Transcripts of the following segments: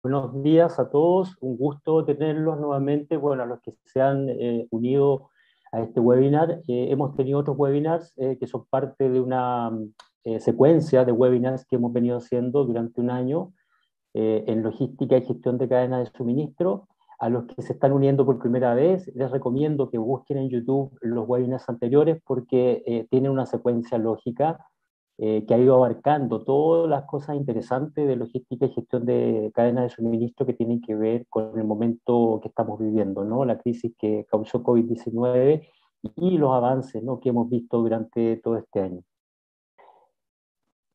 Buenos días a todos, un gusto tenerlos nuevamente. Bueno, a los que se han eh, unido a este webinar, eh, hemos tenido otros webinars eh, que son parte de una secuencia de webinars que hemos venido haciendo durante un año en logística y gestión de cadenas de suministro. A los que se están uniendo por primera vez, les recomiendo que busquen en YouTube los webinars anteriores porque tienen una secuencia lógica eh, que ha ido abarcando todas las cosas interesantes de logística y gestión de cadenas de suministro que tienen que ver con el momento que estamos viviendo, ¿no? la crisis que causó COVID-19 y los avances ¿no? que hemos visto durante todo este año.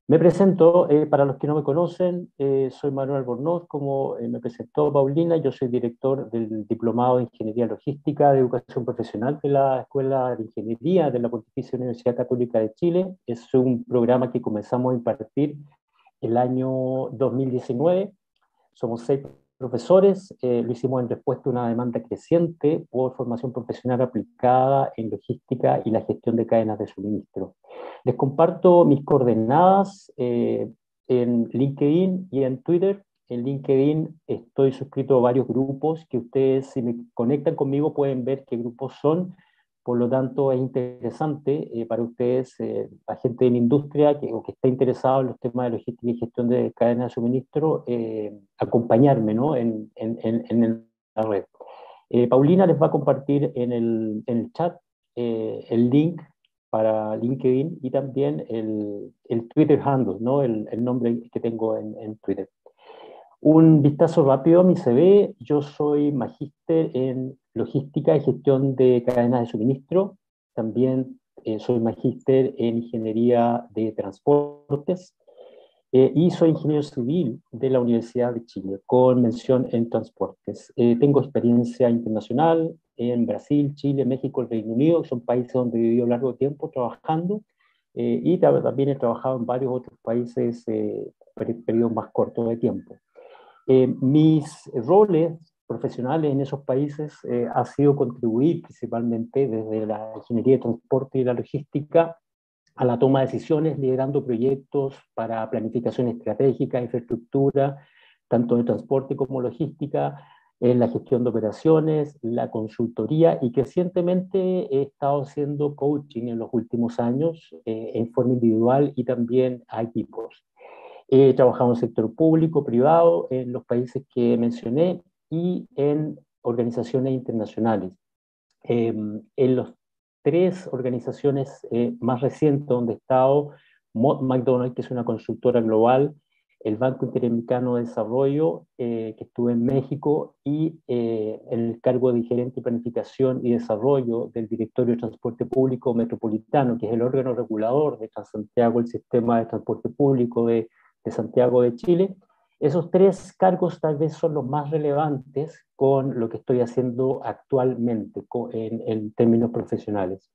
Me presento, eh, para los que no me conocen, eh, soy Manuel Albornoz, como eh, me presentó Paulina, yo soy director del Diplomado de Ingeniería Logística de Educación Profesional de la Escuela de Ingeniería de la Pontificia Universidad Católica de Chile. Es un programa que comenzamos a impartir el año 2019. Somos seis profesores, lo hicimos en respuesta a una demanda creciente por formación profesional aplicada en logística y la gestión de cadenas de suministro. Les comparto mis coordenadas eh, en LinkedIn y en Twitter. En LinkedIn estoy suscrito a varios grupos que ustedes, si me conectan conmigo, pueden ver qué grupos son. Por lo tanto, es interesante eh, para ustedes, eh, la gente en industria que, o que está interesado en los temas de logística y gestión de cadenas de suministro, acompañarme ¿no? en, en, en, la red. Paulina les va a compartir en el, en el chat el link para LinkedIn y también el, el Twitter handle, ¿no? el, el, nombre que tengo en, en, Twitter. Un vistazo rápido a mi CV. Yo soy magíster en logística y gestión de cadenas de suministro. También eh, soy magíster en ingeniería de transportes. Eh, y soy ingeniero civil de la Universidad de Chile, con mención en transportes. Eh, tengo experiencia internacional en Brasil, Chile, México, el Reino Unido, son países donde he vivido largo tiempo trabajando, eh, y también he trabajado en varios otros países por periodos más cortos de tiempo. mis roles profesionales en esos países ha sido contribuir principalmente desde la ingeniería de transporte y la logística a la toma de decisiones, liderando proyectos para planificación estratégica, infraestructura, tanto de transporte como logística, en la gestión de operaciones, la consultoría y recientemente he estado haciendo coaching en los últimos años eh, en forma individual y también a equipos. He trabajado en el sector público, privado, en los países que mencioné y en organizaciones internacionales. Em, en los tres organizaciones eh, más recientes donde he estado, McDonald's, que es una consultora global, el Banco Interamericano de Desarrollo, eh, que estuve en México, y eh, el cargo de gerente de planificación y desarrollo del Directorio de Transporte Público Metropolitano, que es el órgano regulador de Transantiago, el sistema de transporte público de, de Santiago de Chile. Esos tres cargos tal vez son los más relevantes con lo que estoy haciendo actualmente en, términos profesionales.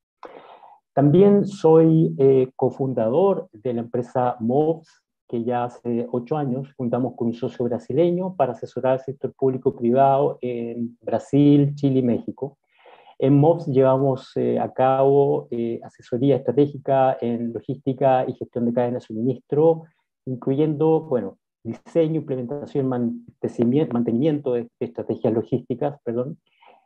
También soy eh, cofundador de la empresa MOVS, que ya hace ocho años fundamos con un socio brasileño para asesorar al sector público-privado en Brasil, Chile y México. En MOVS llevamos eh, a cabo eh, asesoría estratégica en logística y gestión de cadenas de suministro, incluyendo, bueno, diseño, implementación, mantenimiento de estrategias logísticas, perdón,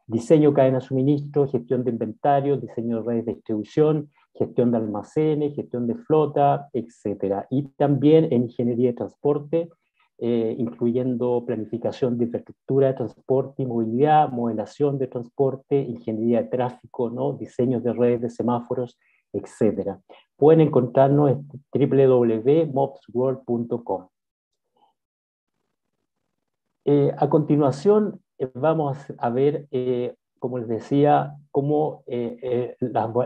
diseño de cadena de suministro, gestión de inventario, diseño de redes de distribución, gestión de almacenes, gestión de flota, etc. Y también en ingeniería de transporte, eh, incluyendo planificación de infraestructura de transporte y movilidad, modelación de transporte, ingeniería de tráfico, ¿no? diseños de redes de semáforos, etc. Pueden encontrarnos en www.mopsworld.com. Eh, a continuación, eh, vamos a ver, eh, como les decía, cómo el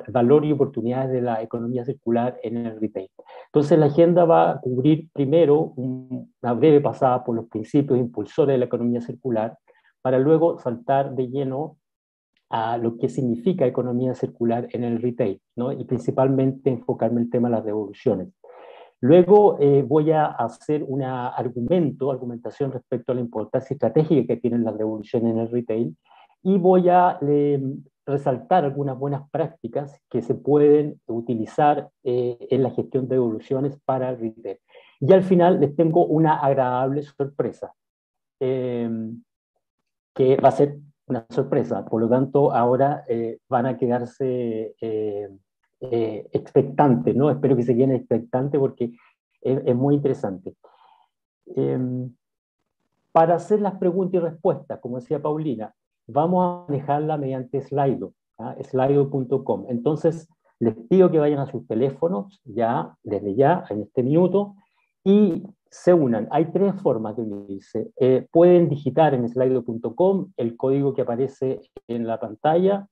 valor y oportunidades de la economía circular en el retail. Entonces, la agenda va a cubrir primero una breve pasada por los principios impulsores de la economía circular, para luego saltar de lleno a lo que significa economía circular en el retail, ¿no? y principalmente enfocarme en el tema de las devoluciones. Luego eh, voy a hacer un argumento, argumentación respecto a la importancia estratégica que tienen las devoluciones en el retail y voy a resaltar algunas buenas prácticas que se pueden utilizar eh, en la gestión de devoluciones para el retail. Y al final les tengo una agradable sorpresa. em, que va a ser una sorpresa. Por lo tanto, ahora eh, van a quedarse eh, ¿no? Espero que se queden expectantes porque es, muy interesante. Em, para hacer las preguntas y respuestas, como decía Paulina, vamos a manejarla mediante Slido, ¿ah? slido.com. Entonces, les pido que vayan a sus teléfonos ya, desde ya, en este minuto, y se unan. Hay tres formas de unirse. Eh, pueden digitar en slido.com el código que aparece en la pantalla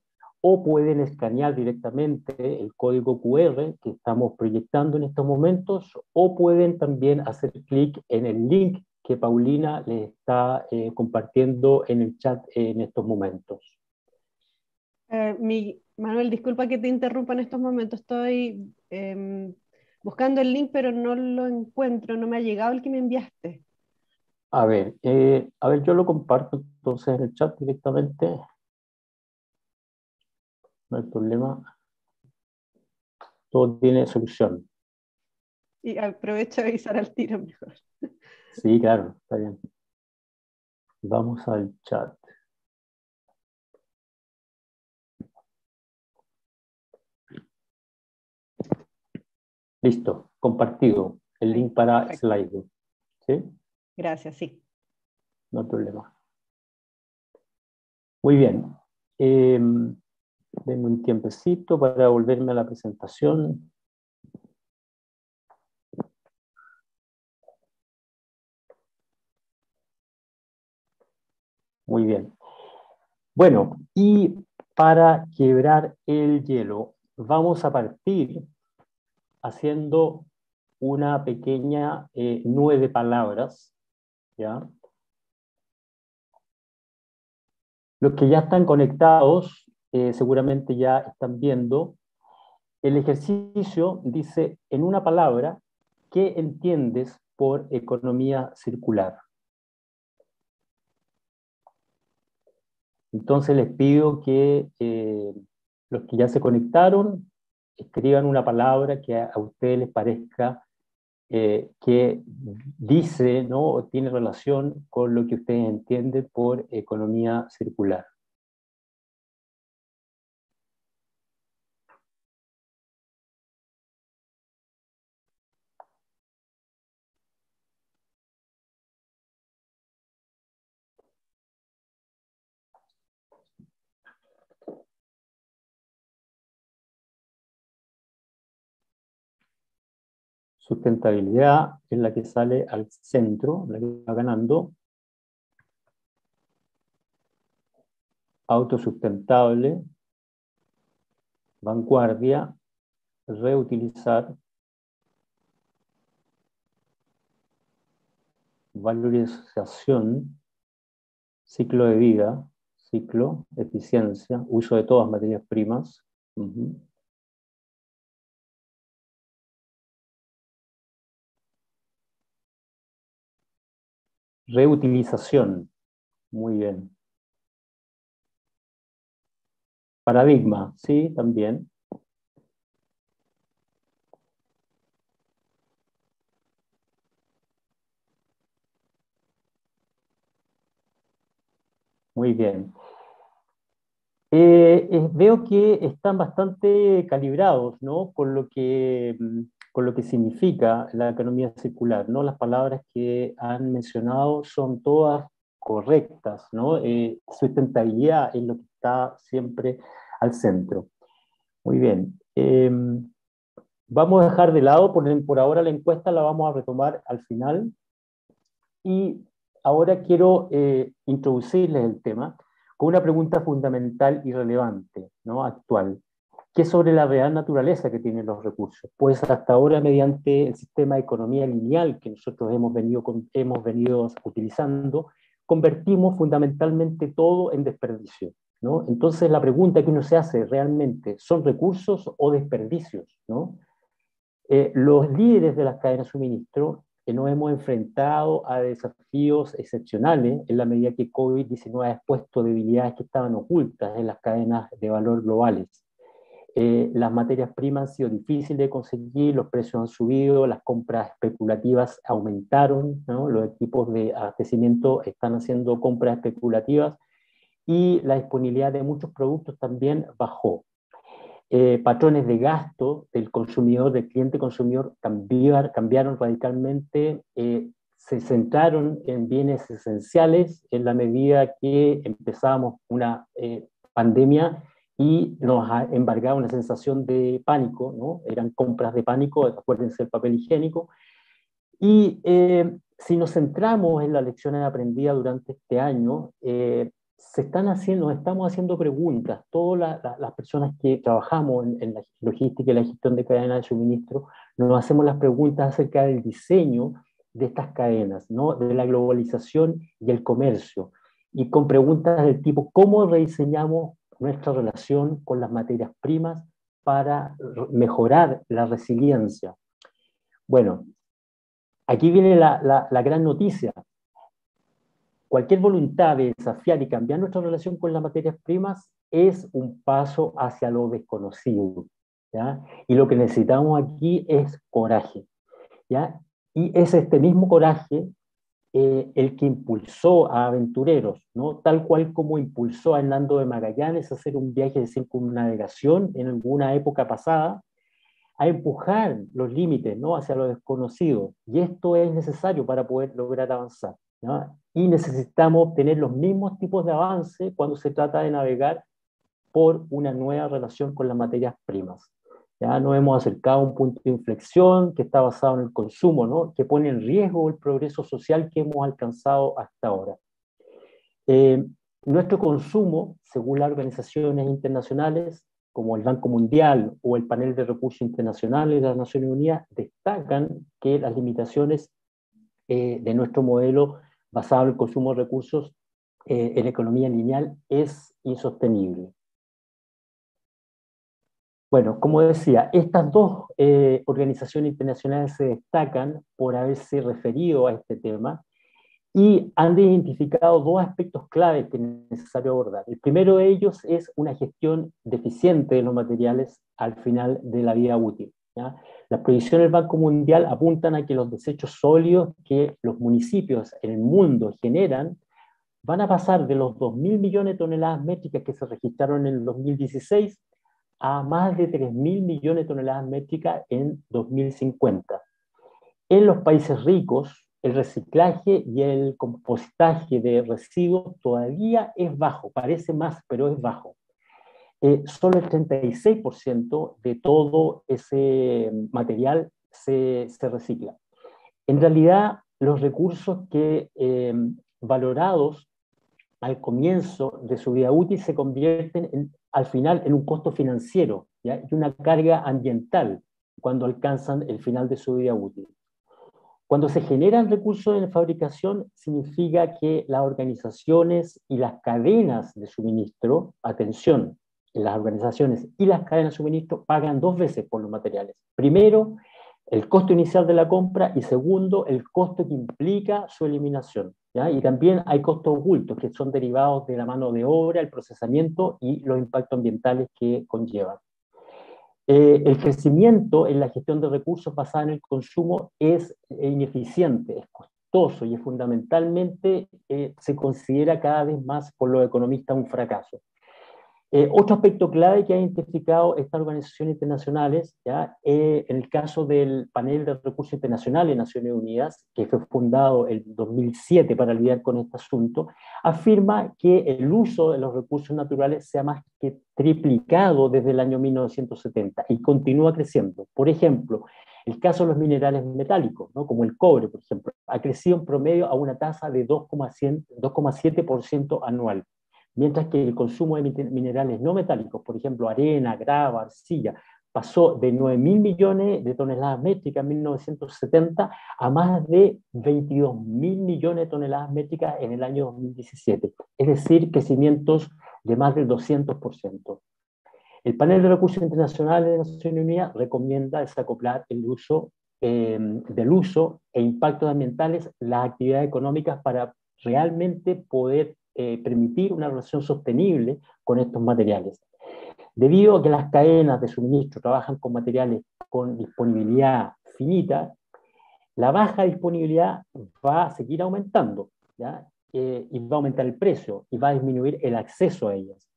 o pueden escanear directamente el código QR que estamos proyectando en estos momentos o pueden también hacer clic en el link que Paulina les está eh, compartiendo en el chat en estos momentos. Eh, mi, Manuel, disculpa que te interrumpa en estos momentos. Estoy em, buscando el link, pero no lo encuentro, no me ha llegado el que me enviaste. A ver, eh, a ver, yo lo comparto entonces en el chat directamente. No hay problema. Todo tiene solución. Y aprovecho a avisar al tiro mejor. Sí, claro, está bien. Vamos al chat. Listo, compartido el link para Slide. ¿Sí? Gracias, sí. No hay problema. Muy bien. Eh, denme un tiempecito para volverme a la presentación. Muy bien. Bueno, y para quebrar el hielo, vamos a partir haciendo una pequeña eh, nube de palabras, ¿ya? Los que ya están conectados eh, seguramente ya están viendo. El ejercicio dice, en una palabra, ¿qué entiendes por economía circular? Entonces les pido que eh, los que ya se conectaron escriban una palabra que a, ustedes les parezca eh, que dice ¿no? o tiene relación con lo que ustedes entienden por economía circular. Sustentabilidad es la que sale al centro, la que va ganando. Autosustentable, vanguardia, reutilizar, valorización, ciclo de vida, ciclo, eficiencia, uso de todas materias primas. Reutilización. Muy bien. Paradigma, sí, también. Muy bien. Eh, eh, veo que están bastante calibrados ¿no? con, lo que, mm, con lo que significa la economía circular. ¿no? Las palabras que han mencionado son todas correctas. ¿no? Eh, sustentabilidad es lo que está siempre al centro. Muy bien. Em, vamos a dejar de lado, por, por ahora la encuesta la vamos a retomar al final. Y ahora quiero introducirles el tema con una pregunta fundamental y relevante, ¿no? actual, ¿Qué es sobre la real naturaleza que tienen los recursos. Pues hasta ahora, mediante el sistema de economía lineal que nosotros hemos venido, hemos venido utilizando, convertimos fundamentalmente todo en desperdicio. ¿no? Entonces la pregunta que uno se hace realmente, ¿son recursos o desperdicios? ¿no? Eh, los líderes de las cadenas de suministro que nos hemos enfrentado a desafíos excepcionales en la medida que COVID-19 ha expuesto debilidades que estaban ocultas en las cadenas de valor globales. Eh, las materias primas han sido difíciles de conseguir, los precios han subido, las compras especulativas aumentaron, los equipos de abastecimiento están haciendo compras especulativas y la disponibilidad de muchos productos también bajó. Eh, patrones de gasto del consumidor, del cliente consumidor, cambiar, cambiaron radicalmente, eh, se centraron en bienes esenciales en la medida que empezábamos una pandemia y nos ha embargado una sensación de pánico, ¿no? Eran compras de pánico, acuérdense del papel higiénico. Y eh, si nos centramos en las lecciones aprendidas durante este año, eh, se están haciendo, estamos haciendo preguntas, todas las personas que trabajamos en, en, la logística y la gestión de cadenas de suministro, nos hacemos las preguntas acerca del diseño de estas cadenas, ¿no? de la globalización y el comercio, y con preguntas del tipo, ¿cómo rediseñamos nuestra relación con las materias primas para mejorar la resiliencia. Bueno, aquí viene la, la, gran noticia. Cualquier voluntad de desafiar y cambiar nuestra relación con las materias primas es un paso hacia lo desconocido. ¿ya? Y lo que necesitamos aquí es coraje. ¿ya? Y es este mismo coraje eh, el que impulsó a aventureros, ¿no? tal cual como impulsó a Hernando de Magallanes a hacer un viaje de circunnavegación en alguna época pasada, a empujar los límites ¿no? hacia lo desconocido. Y esto es necesario para poder lograr avanzar. Y necesitamos obtener los mismos tipos de avance cuando se trata de navegar por una nueva relación con las materias primas. Ya nos hemos acercado a un punto de inflexión que está basado en el consumo, que pone en riesgo el progreso social que hemos alcanzado hasta ahora. Eh, nuestro consumo, según las organizaciones internacionales, como el Banco Mundial o el Panel de Recursos Internacionales de las Naciones Unidas, destacan que las limitaciones eh, de nuestro modelo basado en el consumo de recursos eh, en economía lineal es insostenible. Bueno, como decía, estas dos eh, organizaciones internacionales se destacan por haberse referido a este tema y han identificado dos aspectos clave que es necesario abordar. El primero de ellos es una gestión deficiente de los materiales al final de la vida útil. Las proyecciones del Banco Mundial apuntan a que los desechos sólidos que los municipios en el mundo generan van a pasar de los 2.000 millones de toneladas métricas que se registraron en el 2016 a más de 3.000 millones de toneladas métricas en 2050. En los países ricos, el reciclaje y el compostaje de residuos todavía es bajo, parece más, pero es bajo. Eh, solo el 36% de todo ese material se, se, recicla. En realidad, los recursos que eh, valorados al comienzo de su vida útil se convierten en al final en un costo financiero y una carga ambiental cuando alcanzan el final de su vida útil. Cuando se generan recursos en fabricación, significa que las organizaciones y las cadenas de suministro, atención, las organizaciones y las cadenas de suministro pagan dos veces por los materiales. Primero, el costo inicial de la compra y segundo, el costo que implica su eliminación. Y también hay costos ocultos que son derivados de la mano de obra, el procesamiento y los impactos ambientales que conllevan. Eh, el crecimiento en la gestión de recursos basada en el consumo es ineficiente, es costoso y es fundamentalmente eh, se considera cada vez más por los economistas un fracaso. Eh, otro aspecto clave que ha identificado estas organizaciones internacionales, ¿ya? Eh, en el caso del panel de recursos internacionales de Naciones Unidas, que fue fundado en 2007 para lidiar con este asunto, afirma que el uso de los recursos naturales se ha más que triplicado desde el año 1970 y continúa creciendo. Por ejemplo, el caso de los minerales metálicos, ¿no? como el cobre, por ejemplo, ha crecido en promedio a una tasa de 2,7% anual mientras que el consumo de minerales no metálicos, por ejemplo, arena, grava, arcilla, pasó de 9 mil millones de toneladas métricas en 1970 a más de 22 mil millones de toneladas métricas en el año 2017, es decir, crecimientos de más del 200%. El panel de recursos internacionales de Naciones Unidas recomienda desacoplar el uso eh, del uso e impactos ambientales las actividades económicas para realmente poder eh, permitir una relación sostenible con estos materiales. Debido a que las cadenas de suministro trabajan con materiales con disponibilidad finita, la baja disponibilidad va a seguir aumentando. Eh, y va a aumentar el precio y va a disminuir el acceso a ellas.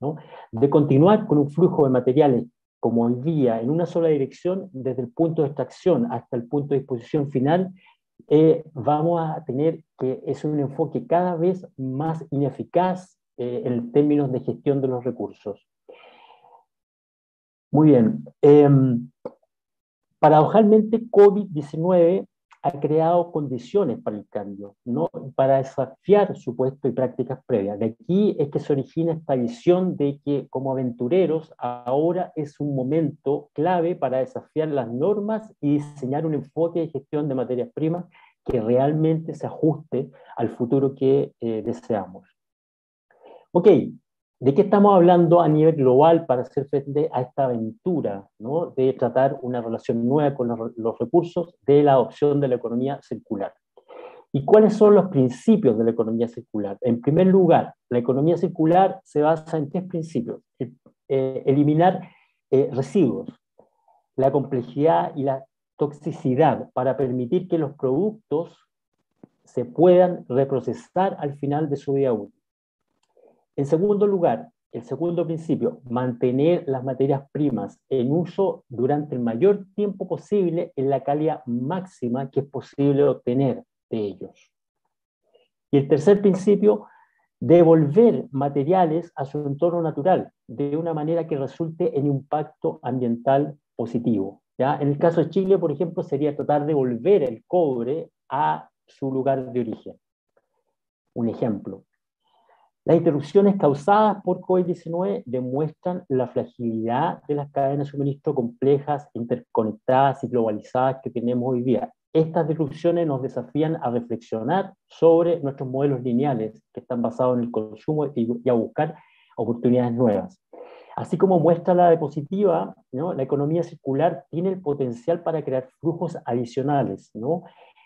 De continuar con un flujo de materiales como hoy día en una sola dirección, desde el punto de extracción hasta el punto de disposición final, eh, vamos a tener que es un enfoque cada vez más ineficaz eh, en términos de gestión de los recursos. Muy bien. Em, paradojalmente, COVID-19 ha creado condiciones para el cambio, ¿no? para desafiar supuestos y prácticas previas. De aquí es que se origina esta visión de que como aventureros ahora es un momento clave para desafiar las normas y diseñar un enfoque de gestión de materias primas que realmente se ajuste al futuro que eh, deseamos. Ok, ¿De qué estamos hablando a nivel global para hacer frente a esta aventura ¿no? de tratar una relación nueva con los, recursos de la adopción de la economía circular? ¿Y cuáles son los principios de la economía circular? En primer lugar, la economía circular se basa en tres principios. Eh, eliminar eh, residuos, la complejidad y la toxicidad para permitir que los productos se puedan reprocesar al final de su vida útil. En segundo lugar, el segundo principio, mantener las materias primas en uso durante el mayor tiempo posible en la calidad máxima que es posible obtener de ellos. Y el tercer principio, devolver materiales a su entorno natural de una manera que resulte en impacto ambiental positivo. ¿ya? En el caso de Chile, por ejemplo, sería tratar de devolver el cobre a su lugar de origen. Un ejemplo. Las interrupciones causadas por COVID-19 demuestran la fragilidad de las cadenas de suministro complejas, interconectadas y globalizadas que tenemos hoy día. Estas disrupciones nos desafían a reflexionar sobre nuestros modelos lineales que están basados en el consumo y, a buscar oportunidades nuevas. Así como muestra la diapositiva, la economía circular tiene el potencial para crear flujos adicionales.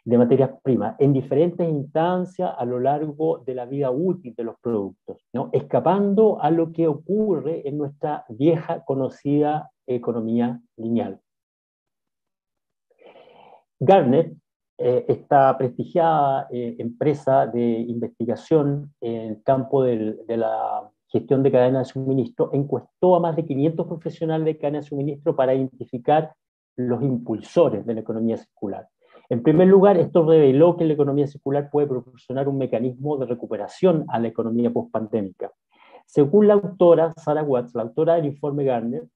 De materias primas en diferentes instancias a lo largo de la vida útil de los productos, ¿no? escapando a lo que ocurre en nuestra vieja conocida economía lineal. Garnet, eh, esta prestigiada eh, empresa de investigación en el campo de la gestión de cadenas de suministro, encuestó a más de 500 profesionales de cadena de suministro para identificar los impulsores de la economía circular. En primer lugar, esto reveló que la economía circular puede proporcionar un mecanismo de recuperación a la economía postpandémica. Según la autora Sarah Watts, la autora del informe Garner,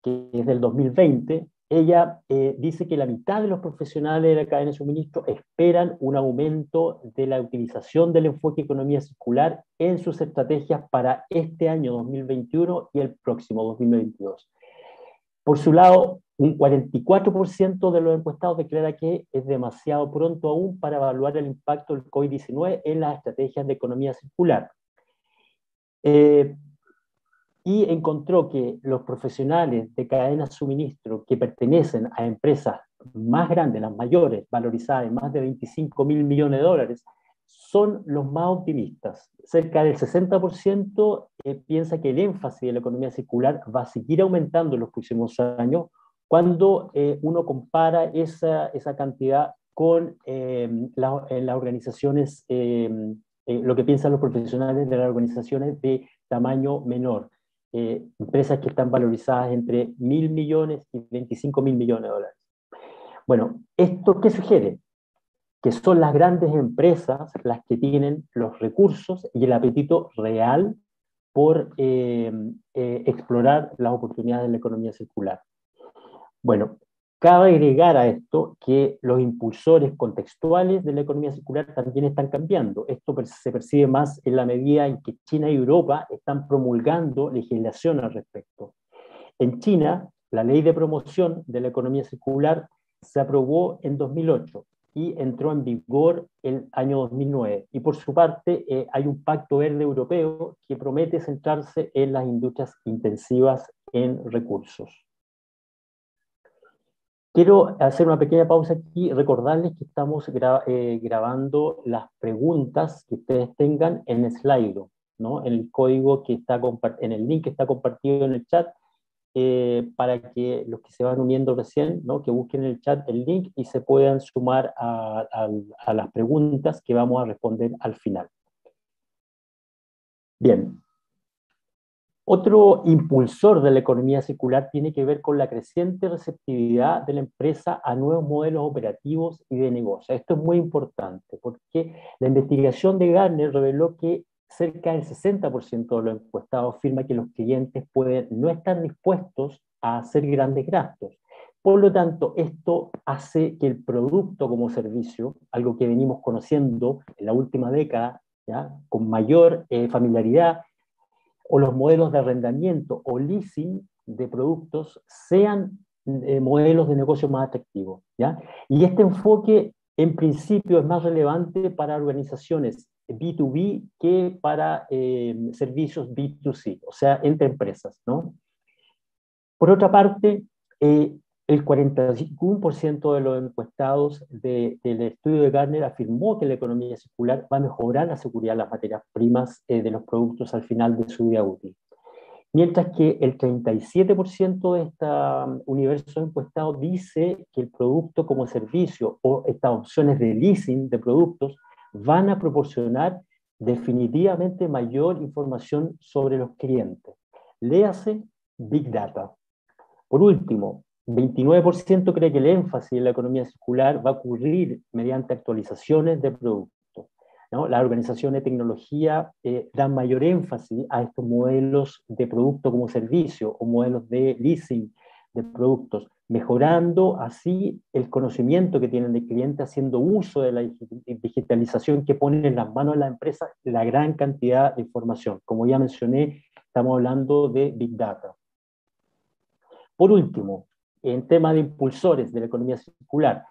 que es del 2020, ella eh, dice que la mitad de los profesionales de la cadena de suministro esperan un aumento de la utilización del enfoque economía circular en sus estrategias para este año 2021 y el próximo 2022. Por su lado, un 44% de los encuestados declara que es demasiado pronto aún para evaluar el impacto del COVID-19 en las estrategias de economía circular. Eh, y encontró que los profesionales de cadenas de suministro que pertenecen a empresas más grandes, las mayores, valorizadas en más de 25 mil millones de dólares, son los más optimistas. Cerca del 60% eh, piensa que el énfasis de la economía circular va a seguir aumentando en los próximos años cuando eh, uno compara esa, esa cantidad con eh, las organizaciones, lo que piensan los profesionales de las organizaciones de tamaño menor, empresas que están valorizadas entre mil millones y 25 mil millones de dólares. Bueno, ¿esto qué sugiere? que son las grandes empresas las que tienen los recursos y el apetito real por eh, eh, explorar las oportunidades de la economía circular. Bueno, cabe agregar a esto que los impulsores contextuales de la economía circular también están cambiando. Esto se percibe más en la medida en que China y Europa están promulgando legislación al respecto. En China, la ley de promoción de la economía circular se aprobó en 2008 y entró en vigor el año 2009. Y por su parte, eh, hay un pacto verde europeo que promete centrarse en las industrias intensivas en recursos. Quiero hacer una pequeña pausa aquí recordarles que estamos eh, grabando las preguntas que ustedes tengan en Slido, ¿no? en el código que está en el link que está compartido en el chat eh, para que los que se van uniendo recién, ¿no? que busquen en el chat el link y se puedan sumar a, a las preguntas que vamos a responder al final. Bien, otro impulsor de la economía circular tiene que ver con la creciente receptividad de la empresa a nuevos modelos operativos y de negocio. Esto es muy importante porque la investigación de Gartner reveló que cerca del 60% de los encuestados afirma que los clientes no estar dispuestos a hacer grandes gastos. Por lo tanto, esto hace que el producto como servicio, algo que venimos conociendo en la última década, con mayor eh, familiaridad, o los modelos de arrendamiento o leasing de productos sean eh, modelos de negocio más atractivos. ¿ya? Y este enfoque, en principio, es más relevante para organizaciones B2B que para eh, servicios B2C, o sea, entre empresas. ¿no? Por otra parte, eh, el 41% de los encuestados del estudio de Gartner afirmó que la economía circular va a mejorar la seguridad de las materias primas eh, de los productos al final de su vida útil. Mientras que el 37% de este universo encuestado dice que el producto como servicio o estas opciones de leasing de productos van a proporcionar definitivamente mayor información sobre los clientes. Léase Big Data. Por último, 29% cree que el énfasis en la economía circular va a ocurrir mediante actualizaciones de productos. ¿no? Las organizaciones de tecnología eh, dan mayor énfasis a estos modelos de producto como servicio o modelos de leasing de productos, mejorando así el conocimiento que tienen de cliente, haciendo uso de la digitalización que pone en las manos de la empresa la gran cantidad de información. Como ya mencioné, estamos hablando de Big Data. Por último, en tema de impulsores de la economía circular,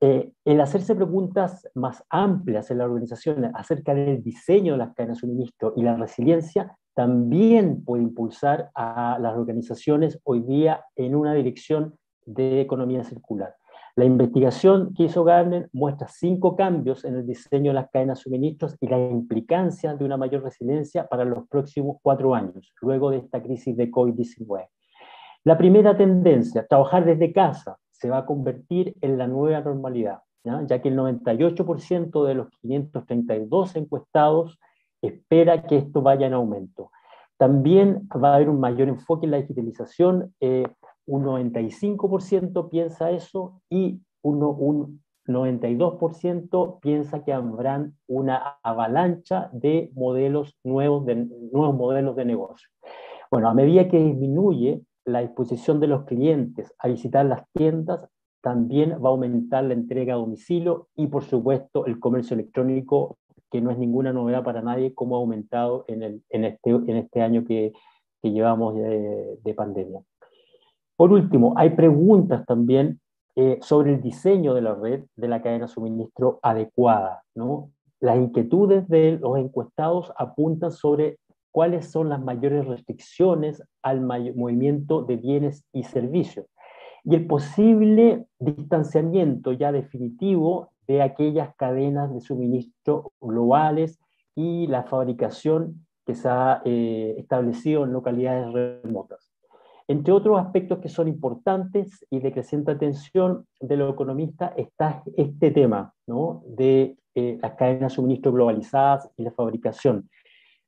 eh, el hacerse preguntas más amplias en la organización acerca del diseño de las cadenas de suministro y la resiliencia también puede impulsar a las organizaciones hoy día en una dirección de economía circular. La investigación que hizo Gartner muestra cinco cambios en el diseño de las cadenas de suministros y la implicancia de una mayor resiliencia para los próximos cuatro años, luego de esta crisis de COVID-19. La primera tendencia, trabajar desde casa, se va a convertir en la nueva normalidad, ¿ya? que el 98% de los 532 encuestados espera que esto vaya en aumento. También va a haber un mayor enfoque en la digitalización, eh, un 95% piensa eso y un 92% piensa que habrán una avalancha de modelos nuevos, de nuevos modelos de negocio. Bueno, a medida que disminuye la disposición de los clientes a visitar las tiendas también va a aumentar la entrega a domicilio y, por supuesto, el comercio electrónico, que no es ninguna novedad para nadie, como ha aumentado en, el, en, este, en este año que, que llevamos de, de, pandemia. Por último, hay preguntas también eh, sobre el diseño de la red de la cadena de suministro adecuada. ¿no? Las inquietudes de los encuestados apuntan sobre cuáles son las mayores restricciones al movimiento de bienes y servicios y el posible distanciamiento ya definitivo de aquellas cadenas de suministro globales y la fabricación que se ha eh, establecido en localidades remotas. Entre otros aspectos que son importantes y de creciente atención de los economistas está este tema ¿no? de eh, las cadenas de suministro globalizadas y la fabricación,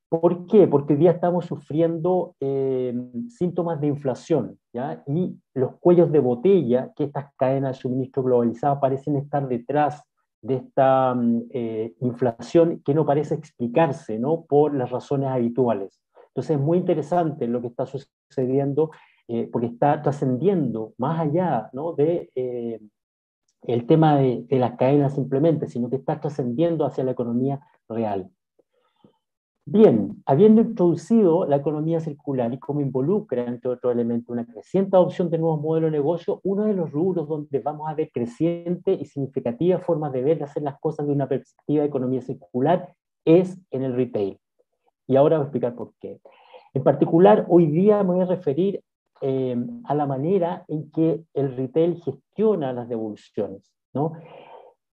¿Por qué? Porque hoy día estamos sufriendo eh, síntomas de inflación, ¿ya? Y los cuellos de botella que estas cadenas de suministro globalizadas parecen estar detrás de esta mm, eh, inflación que no parece explicarse, ¿no? Por las razones habituales. Entonces es muy interesante lo que está sucediendo eh, porque está trascendiendo más allá, ¿no? De el tema de, de las cadenas simplemente, sino que está trascendiendo hacia la economía real. Bien, habiendo introducido la economía circular y cómo involucra, entre otros elementos, una creciente adopción de nuevos modelos de negocio, uno de los rubros donde vamos a ver creciente y significativa formas de ver, de hacer las cosas de una perspectiva de economía circular, es en el retail. Y ahora voy a explicar por qué. En particular, hoy día me voy a referir eh, a la manera en que el retail gestiona las devoluciones. ¿no?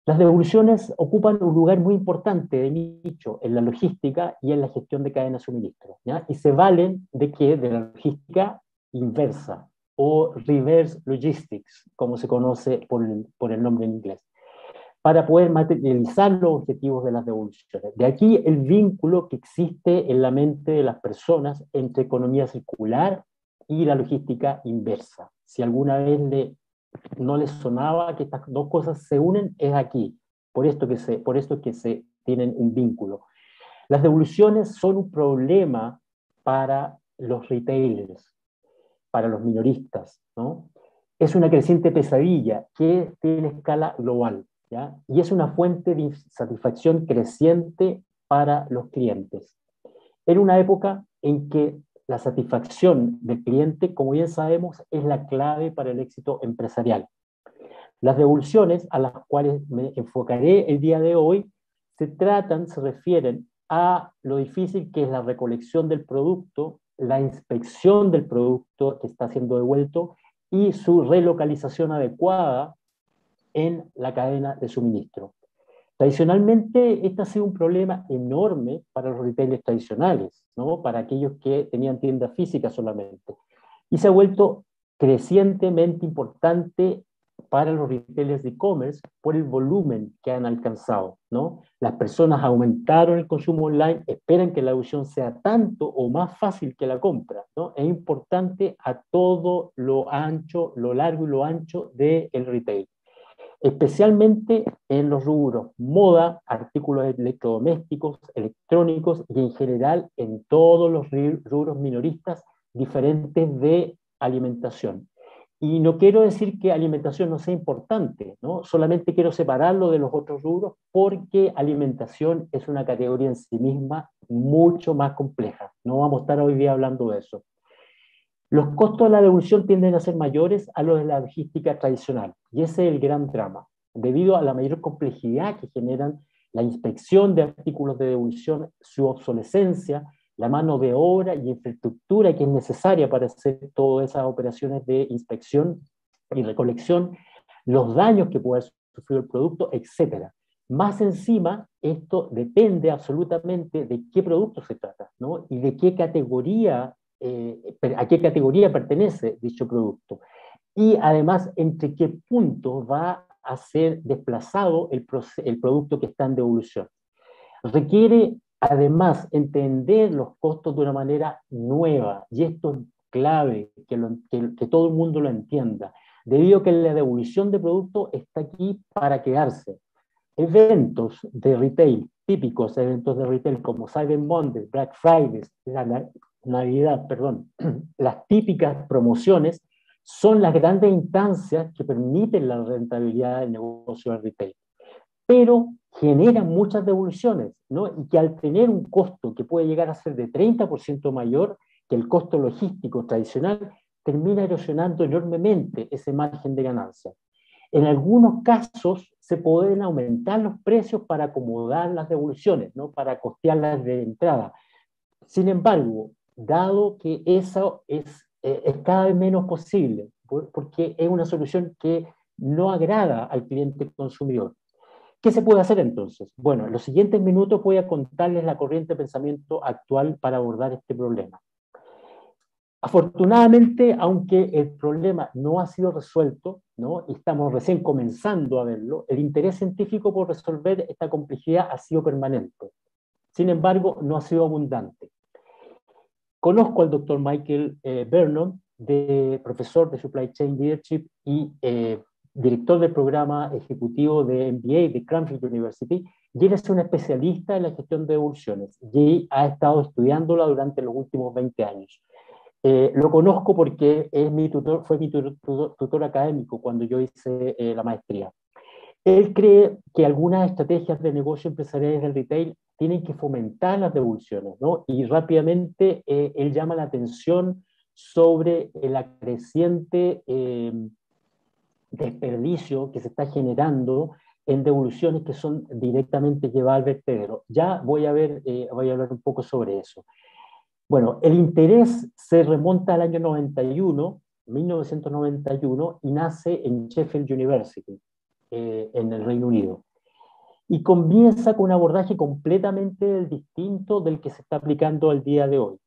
Las devoluciones ocupan un lugar muy importante de nicho en la logística y en la gestión de cadenas de suministro, ¿ya? y se valen de que de la logística inversa o reverse logistics, como se conoce por el, por el nombre en inglés, para poder materializar los objetivos de las devoluciones. De aquí el vínculo que existe en la mente de las personas entre economía circular y la logística inversa. Si alguna vez le, no les sonaba que estas dos cosas se unen, es aquí. Por esto que se, por esto que se tienen un vínculo. Las devoluciones son un problema para los retailers, para los minoristas, ¿no? Es una creciente pesadilla que tiene escala global, ¿ya? Y es una fuente de insatisfacción creciente para los clientes. En una época en que la satisfacción del cliente, como bien sabemos, es la clave para el éxito empresarial. Las devoluciones a las cuales me enfocaré el día de hoy se tratan, se refieren a lo difícil que es la recolección del producto, la inspección del producto que está siendo devuelto y su relocalización adecuada en la cadena de suministro. Tradicionalmente, este ha sido un problema enorme para los retailers tradicionales, ¿no? para aquellos que tenían tiendas físicas solamente. Y se ha vuelto crecientemente importante para los retailers de e-commerce por el volumen que han alcanzado. ¿no? Las personas aumentaron el consumo online, esperan que la adopción sea tanto o más fácil que la compra. ¿no? Es importante a todo lo ancho, lo largo y lo ancho del retail especialmente en los rubros moda, artículos electrodomésticos, electrónicos y en general en todos los rubros minoristas diferentes de alimentación. Y no quiero decir que alimentación no sea importante, ¿no? solamente quiero separarlo de los otros rubros porque alimentación es una categoría en sí misma mucho más compleja. No vamos a estar hoy día hablando de eso. Los costos de la devolución tienden a ser mayores a los de la logística tradicional, y ese es el gran drama, debido a la mayor complejidad que generan la inspección de artículos de devolución, su obsolescencia, la mano de obra y infraestructura que es necesaria para hacer todas esas operaciones de inspección y recolección, los daños que puede sufrir el producto, etc. Más encima, esto depende absolutamente de qué producto se trata ¿no? y de qué categoría eh, a qué categoría pertenece dicho producto y además entre qué puntos va a ser desplazado el, producto que está en devolución. Requiere además entender los costos de una manera nueva y esto es clave que todo el mundo lo entienda, debido a que la devolución de producto está aquí para quedarse. Eventos de retail típicos, eventos de retail como Cyber Monday, Black Friday, Navidad, perdón, las típicas promociones son las grandes instancias que permiten la rentabilidad del negocio de retail, pero generan muchas devoluciones, ¿no? Y que al tener un costo que puede llegar a ser de 30% mayor que el costo logístico tradicional, termina erosionando enormemente ese margen de ganancia. En algunos casos se pueden aumentar los precios para acomodar las devoluciones, ¿no? para costearlas de entrada. Sin embargo, dado que eso es, eh, es cada vez menos posible, porque es una solución que no agrada al cliente consumidor. ¿Qué se puede hacer entonces? Bueno, en los siguientes minutos voy a contarles la corriente de pensamiento actual para abordar este problema. Afortunadamente, aunque el problema no ha sido resuelto, ¿no? estamos recién comenzando a verlo, el interés científico por resolver esta complejidad ha sido permanente. Sin embargo, no ha sido abundante. Conozco al doctor Michael eh, Vernon, de, profesor de Supply Chain Leadership y eh, director del programa ejecutivo de MBA de Cranfield University, y él es un especialista en la gestión de devoluciones y ha estado estudiándola durante los últimos 20 años. Eh, lo conozco porque es mi tutor, fue mi tutor, académico cuando yo hice la maestría. Él cree que algunas estrategias de negocio empresariales del retail tienen que fomentar las devoluciones, ¿no? Y rápidamente eh, él llama la atención sobre el creciente em, desperdicio que se está generando en devoluciones que son directamente llevadas al vertedero. Ya voy a, ver, eh, voy a hablar un poco sobre eso. Bueno, el interés se remonta al año 91, 1991, y nace en Sheffield University, eh, en el Reino Unido y comienza con un abordaje completamente distinto del que se está aplicando al día de hoy.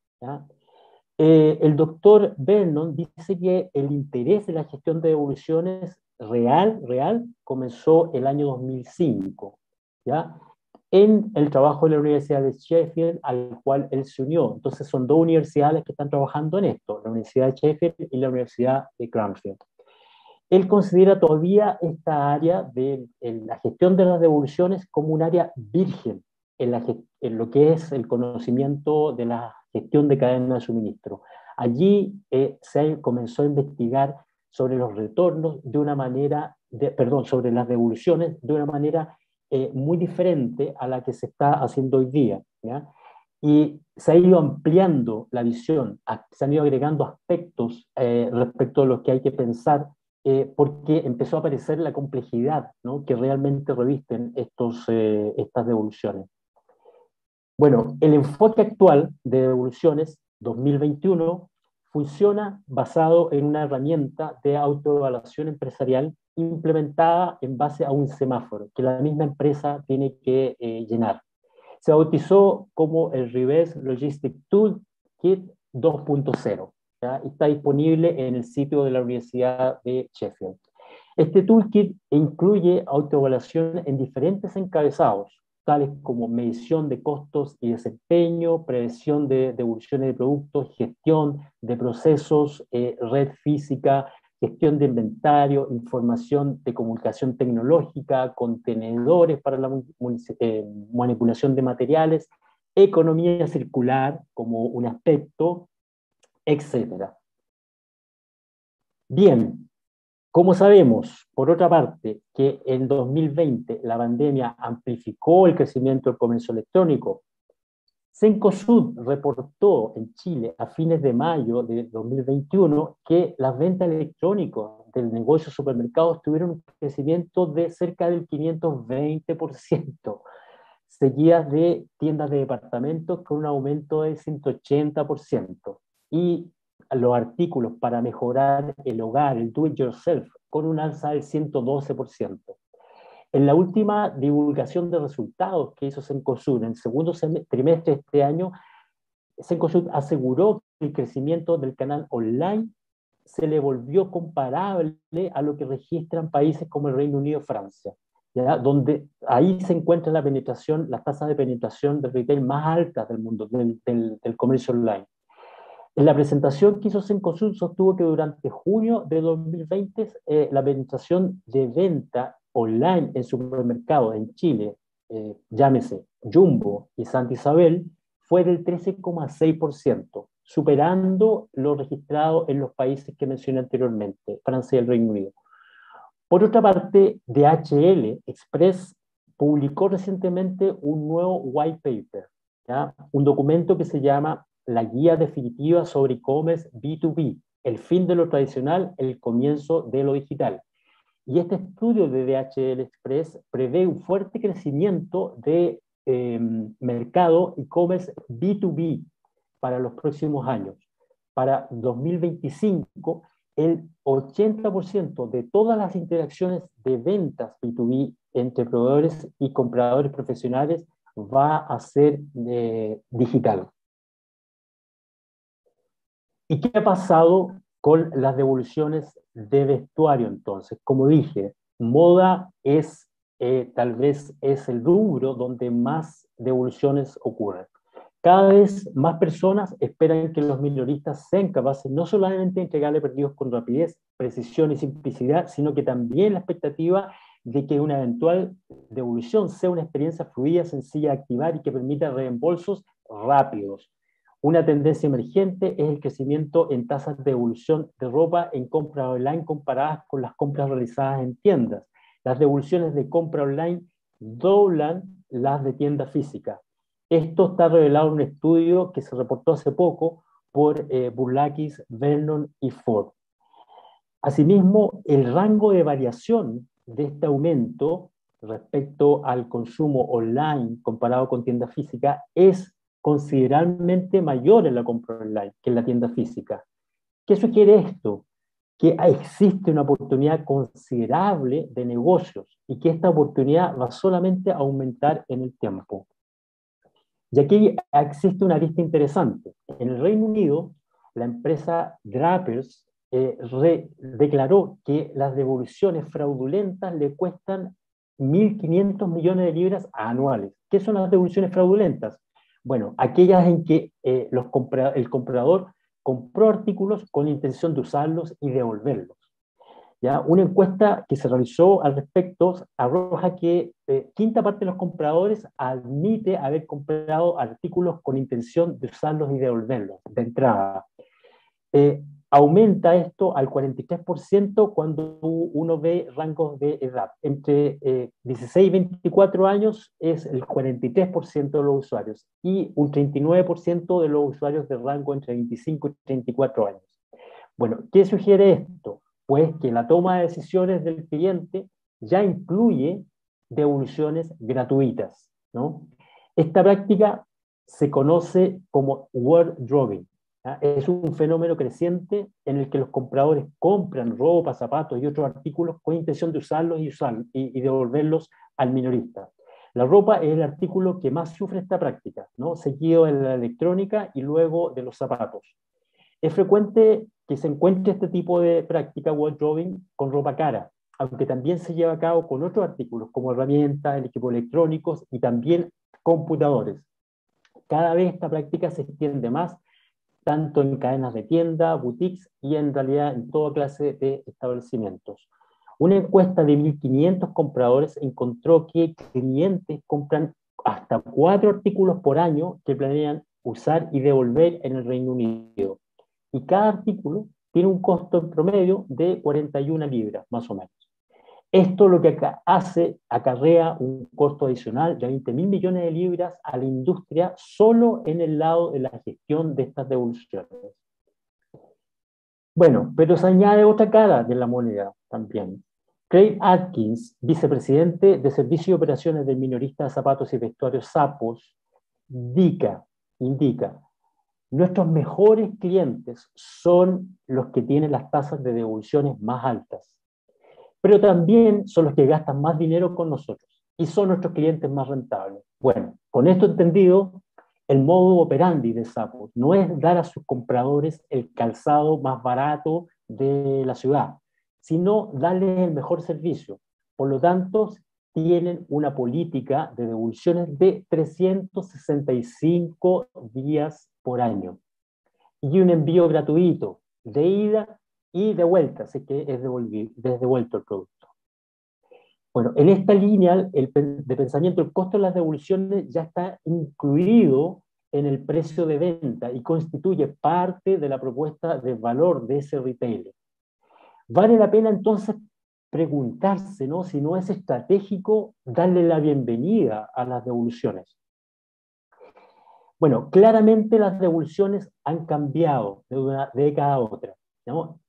Eh, el doctor Vernon dice que el interés de la gestión de devoluciones real, real, comenzó el año 2005, ¿ya? en el trabajo de la Universidad de Sheffield al cual él se unió. Entonces son dos universidades que están trabajando en esto, la Universidad de Sheffield y la Universidad de Cranfield. Él considera todavía esta área de la gestión de las devoluciones como un área virgen en, lo que es el conocimiento de la gestión de cadena de suministro. Allí eh, se comenzó a investigar sobre los retornos de una manera, de, perdón, sobre las devoluciones de una manera eh, muy diferente a la que se está haciendo hoy día. Y se ha ido ampliando la visión, se han ido agregando aspectos eh, respecto a los que hay que pensar, eh, porque empezó a aparecer la complejidad ¿no? que realmente revisten estos, estas devoluciones. Bueno, el enfoque actual de devoluciones 2021 funciona basado en una herramienta de autoevaluación empresarial implementada en base a un semáforo que la misma empresa tiene que eh, llenar. Se bautizó como el Reverse Logistic Tool Kit 2.0. Está disponible en el sitio de la Universidad de Sheffield. Este toolkit incluye autoevaluación en diferentes encabezados, tales como medición de costos y desempeño, prevención de devoluciones de productos, gestión de procesos, eh, red física, gestión de inventario, información de comunicación tecnológica, contenedores para la eh, manipulación de materiales, economía circular como un aspecto, etc. Bien, como sabemos, por otra parte, que en 2020 la pandemia amplificó el crecimiento del comercio electrónico, Cencosud reportó en Chile a fines de mayo de 2021 que las ventas electrónicas del negocio de supermercados tuvieron un crecimiento de cerca del 520%, seguidas de tiendas de departamentos con un aumento del 180%, y los artículos para mejorar el hogar, el do it yourself, con un alza del 112%. En la última divulgación de resultados que hizo Cencosud en el segundo trimestre de este año, Cencosud aseguró que el crecimiento del canal online se le volvió comparable a lo que registran países como el Reino Unido y Francia, ¿ya? donde ahí se encuentra la penetración, las tasas de penetración de retail más altas del mundo, del, del, comercio online. En la presentación que hizo Cencosud sostuvo que durante junio de 2020 eh, la penetración de venta online en supermercados en Chile, eh, llámese Jumbo y Santa Isabel, fue del 13,6%, superando lo registrado en los países que mencioné anteriormente, Francia y el Reino Unido. Por otra parte, DHL Express publicó recientemente un nuevo white paper, ¿ya? un documento que se llama La Guía Definitiva sobre E-Commerce B2B, el fin de lo tradicional, el comienzo de lo digital. Y este estudio de DHL Express prevé un fuerte crecimiento de eh, mercado e-commerce B2B para los próximos años. Para 2025, el 80% de todas las interacciones de ventas B2B entre proveedores y compradores profesionales va a ser eh, digital. ¿Y qué ha pasado con las devoluciones de vestuario entonces. Como dije, moda es eh, tal vez es el rubro donde más devoluciones ocurren. Cada vez más personas esperan que los minoristas sean capaces no solamente de entregarle perdidos con rapidez, precisión y simplicidad, sino que también la expectativa de que una eventual devolución sea una experiencia fluida, sencilla de activar y que permita reembolsos rápidos. Una tendencia emergente es el crecimiento en tasas de devolución de ropa en compra online comparadas con las compras realizadas en tiendas. Las devoluciones de compra online doblan las de tienda física. Esto está revelado en un estudio que se reportó hace poco por eh, Burlakis, Vernon y Ford. Asimismo, el rango de variación de este aumento respecto al consumo online comparado con tienda física es considerablemente mayor en la compra online que en la tienda física. ¿Qué sugiere esto? Que existe una oportunidad considerable de negocios y que esta oportunidad va solamente a aumentar en el tiempo. Y aquí existe una lista interesante. En el Reino Unido, la empresa Drappers eh, declaró que las devoluciones fraudulentas le cuestan 1.500 millones de libras anuales. ¿Qué son las devoluciones fraudulentas? Bueno, aquellas en que eh, el comprador compró artículos con la intención de usarlos y devolverlos. ¿Ya? Una encuesta que se realizó al respecto arroja que eh, quinta parte de los compradores admite haber comprado artículos con intención de usarlos y devolverlos de entrada. Eh, aumenta esto al 43% cuando uno ve rangos de edad. Entre 16 y 24 años es el 43% de los usuarios y un 39% de los usuarios de rango entre 25 y 34 años. Bueno, ¿qué sugiere esto? Pues que la toma de decisiones del cliente ya incluye devoluciones gratuitas. ¿no? Esta práctica se conoce como word drawing es un fenómeno creciente en el que los compradores compran ropa, zapatos y otros artículos con intención de usarlos y, usar, y, devolverlos al minorista. La ropa es el artículo que más sufre esta práctica, ¿no? seguido de la electrónica y luego de los zapatos. Es frecuente que se encuentre este tipo de práctica wardrobing con ropa cara, aunque también se lleva a cabo con otros artículos como herramientas, equipos electrónicos y también computadores. Cada vez esta práctica se extiende más tanto en cadenas de tienda, boutiques y en realidad en toda clase de establecimientos. Una encuesta de 1.500 compradores encontró que clientes compran hasta cuatro artículos por año que planean usar y devolver en el Reino Unido. Y cada artículo tiene un costo en promedio de 41 libras, más o menos. Esto lo que hace, acarrea un costo adicional de 20 mil millones de libras a la industria solo en el lado de la gestión de estas devoluciones. Bueno, pero se añade otra cara de la moneda también. Craig Atkins, vicepresidente de Servicio de Operaciones del minorista de zapatos y vestuarios Sapos, indica, indica, nuestros mejores clientes son los que tienen las tasas de devoluciones más altas pero también son los que gastan más dinero con nosotros y son nuestros clientes más rentables. Bueno, con esto entendido, el modo operandi de Sapo no es dar a sus compradores el calzado más barato de la ciudad, sino darles el mejor servicio. Por lo tanto, tienen una política de devoluciones de 365 días por año y un envío gratuito de ida y de vuelta, así que es devuelto el producto. Bueno, en esta línea de pensamiento, el costo de las devoluciones ya está incluido en el precio de venta y constituye parte de la propuesta de valor de ese retailer. Vale la pena entonces preguntarse ¿no? si no es estratégico darle la bienvenida a las devoluciones. Bueno, claramente las devoluciones han cambiado de una década a otra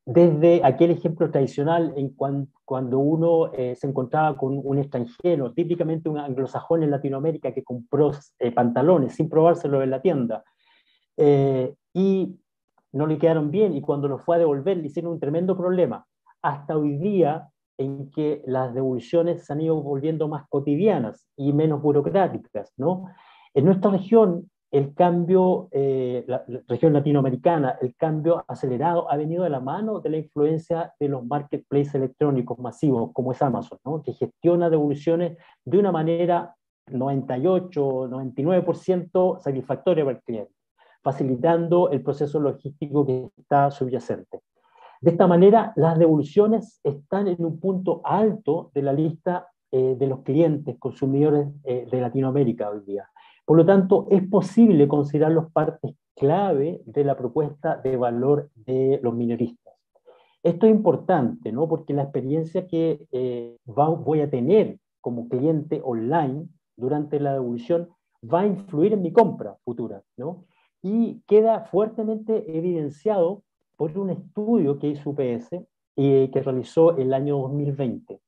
desde aquel ejemplo tradicional en cuando uno eh, se encontraba con un extranjero, típicamente un anglosajón en Latinoamérica que compró eh, pantalones sin probárselo en la tienda eh, y no le quedaron bien y cuando los fue a devolver le hicieron un tremendo problema. Hasta hoy día en que las devoluciones se han ido volviendo más cotidianas y menos burocráticas. ¿no? En nuestra región el cambio, eh, la, región latinoamericana, el cambio acelerado ha venido de la mano de la influencia de los marketplaces electrónicos masivos, como es Amazon, ¿no? que gestiona devoluciones de una manera 98, 99% satisfactoria para el cliente, facilitando el proceso logístico que está subyacente. De esta manera, las devoluciones están en un punto alto de la lista eh, de los clientes consumidores eh, de Latinoamérica hoy día. Por lo tanto, es posible considerarlos partes clave de la propuesta de valor de los minoristas. Esto es importante, ¿no? Porque la experiencia que eh, voy a tener como cliente online durante la devolución va a influir en mi compra futura, ¿no? Y queda fuertemente evidenciado por un estudio que hizo UPS eh, que realizó el año 2020.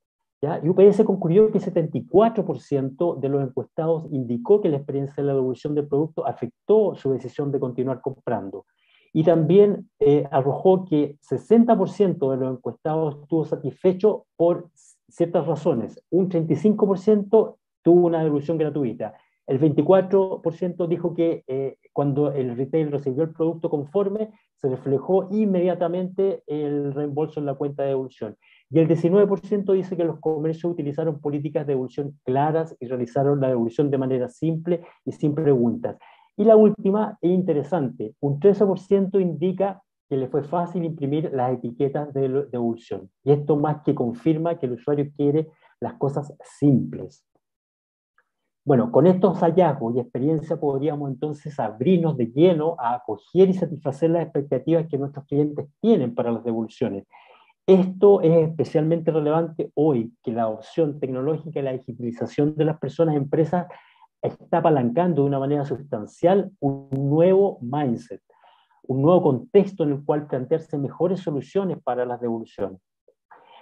Y UPS concluyó que 74% de los encuestados indicó que la experiencia de la devolución del producto afectó su decisión de continuar comprando. Y también eh, arrojó que 60% de los encuestados estuvo satisfecho por ciertas razones. Un 35% tuvo una devolución gratuita. El 24% dijo que eh, cuando el retail recibió el producto conforme, se reflejó inmediatamente el reembolso en la cuenta de devolución. Y el 19% dice que los comercios utilizaron políticas de devolución claras y realizaron la devolución de manera simple y sin preguntas. Y la última es interesante, un 13% indica que le fue fácil imprimir las etiquetas de devolución. Y esto más que confirma que el usuario quiere las cosas simples. Bueno, con estos hallazgos y experiencia podríamos entonces abrirnos de lleno a acoger y satisfacer las expectativas que nuestros clientes tienen para las devoluciones. Esto es especialmente relevante hoy, que la opción tecnológica y la digitalización de las personas y empresas está apalancando de una manera sustancial un nuevo mindset, un nuevo contexto en el cual plantearse mejores soluciones para las devoluciones.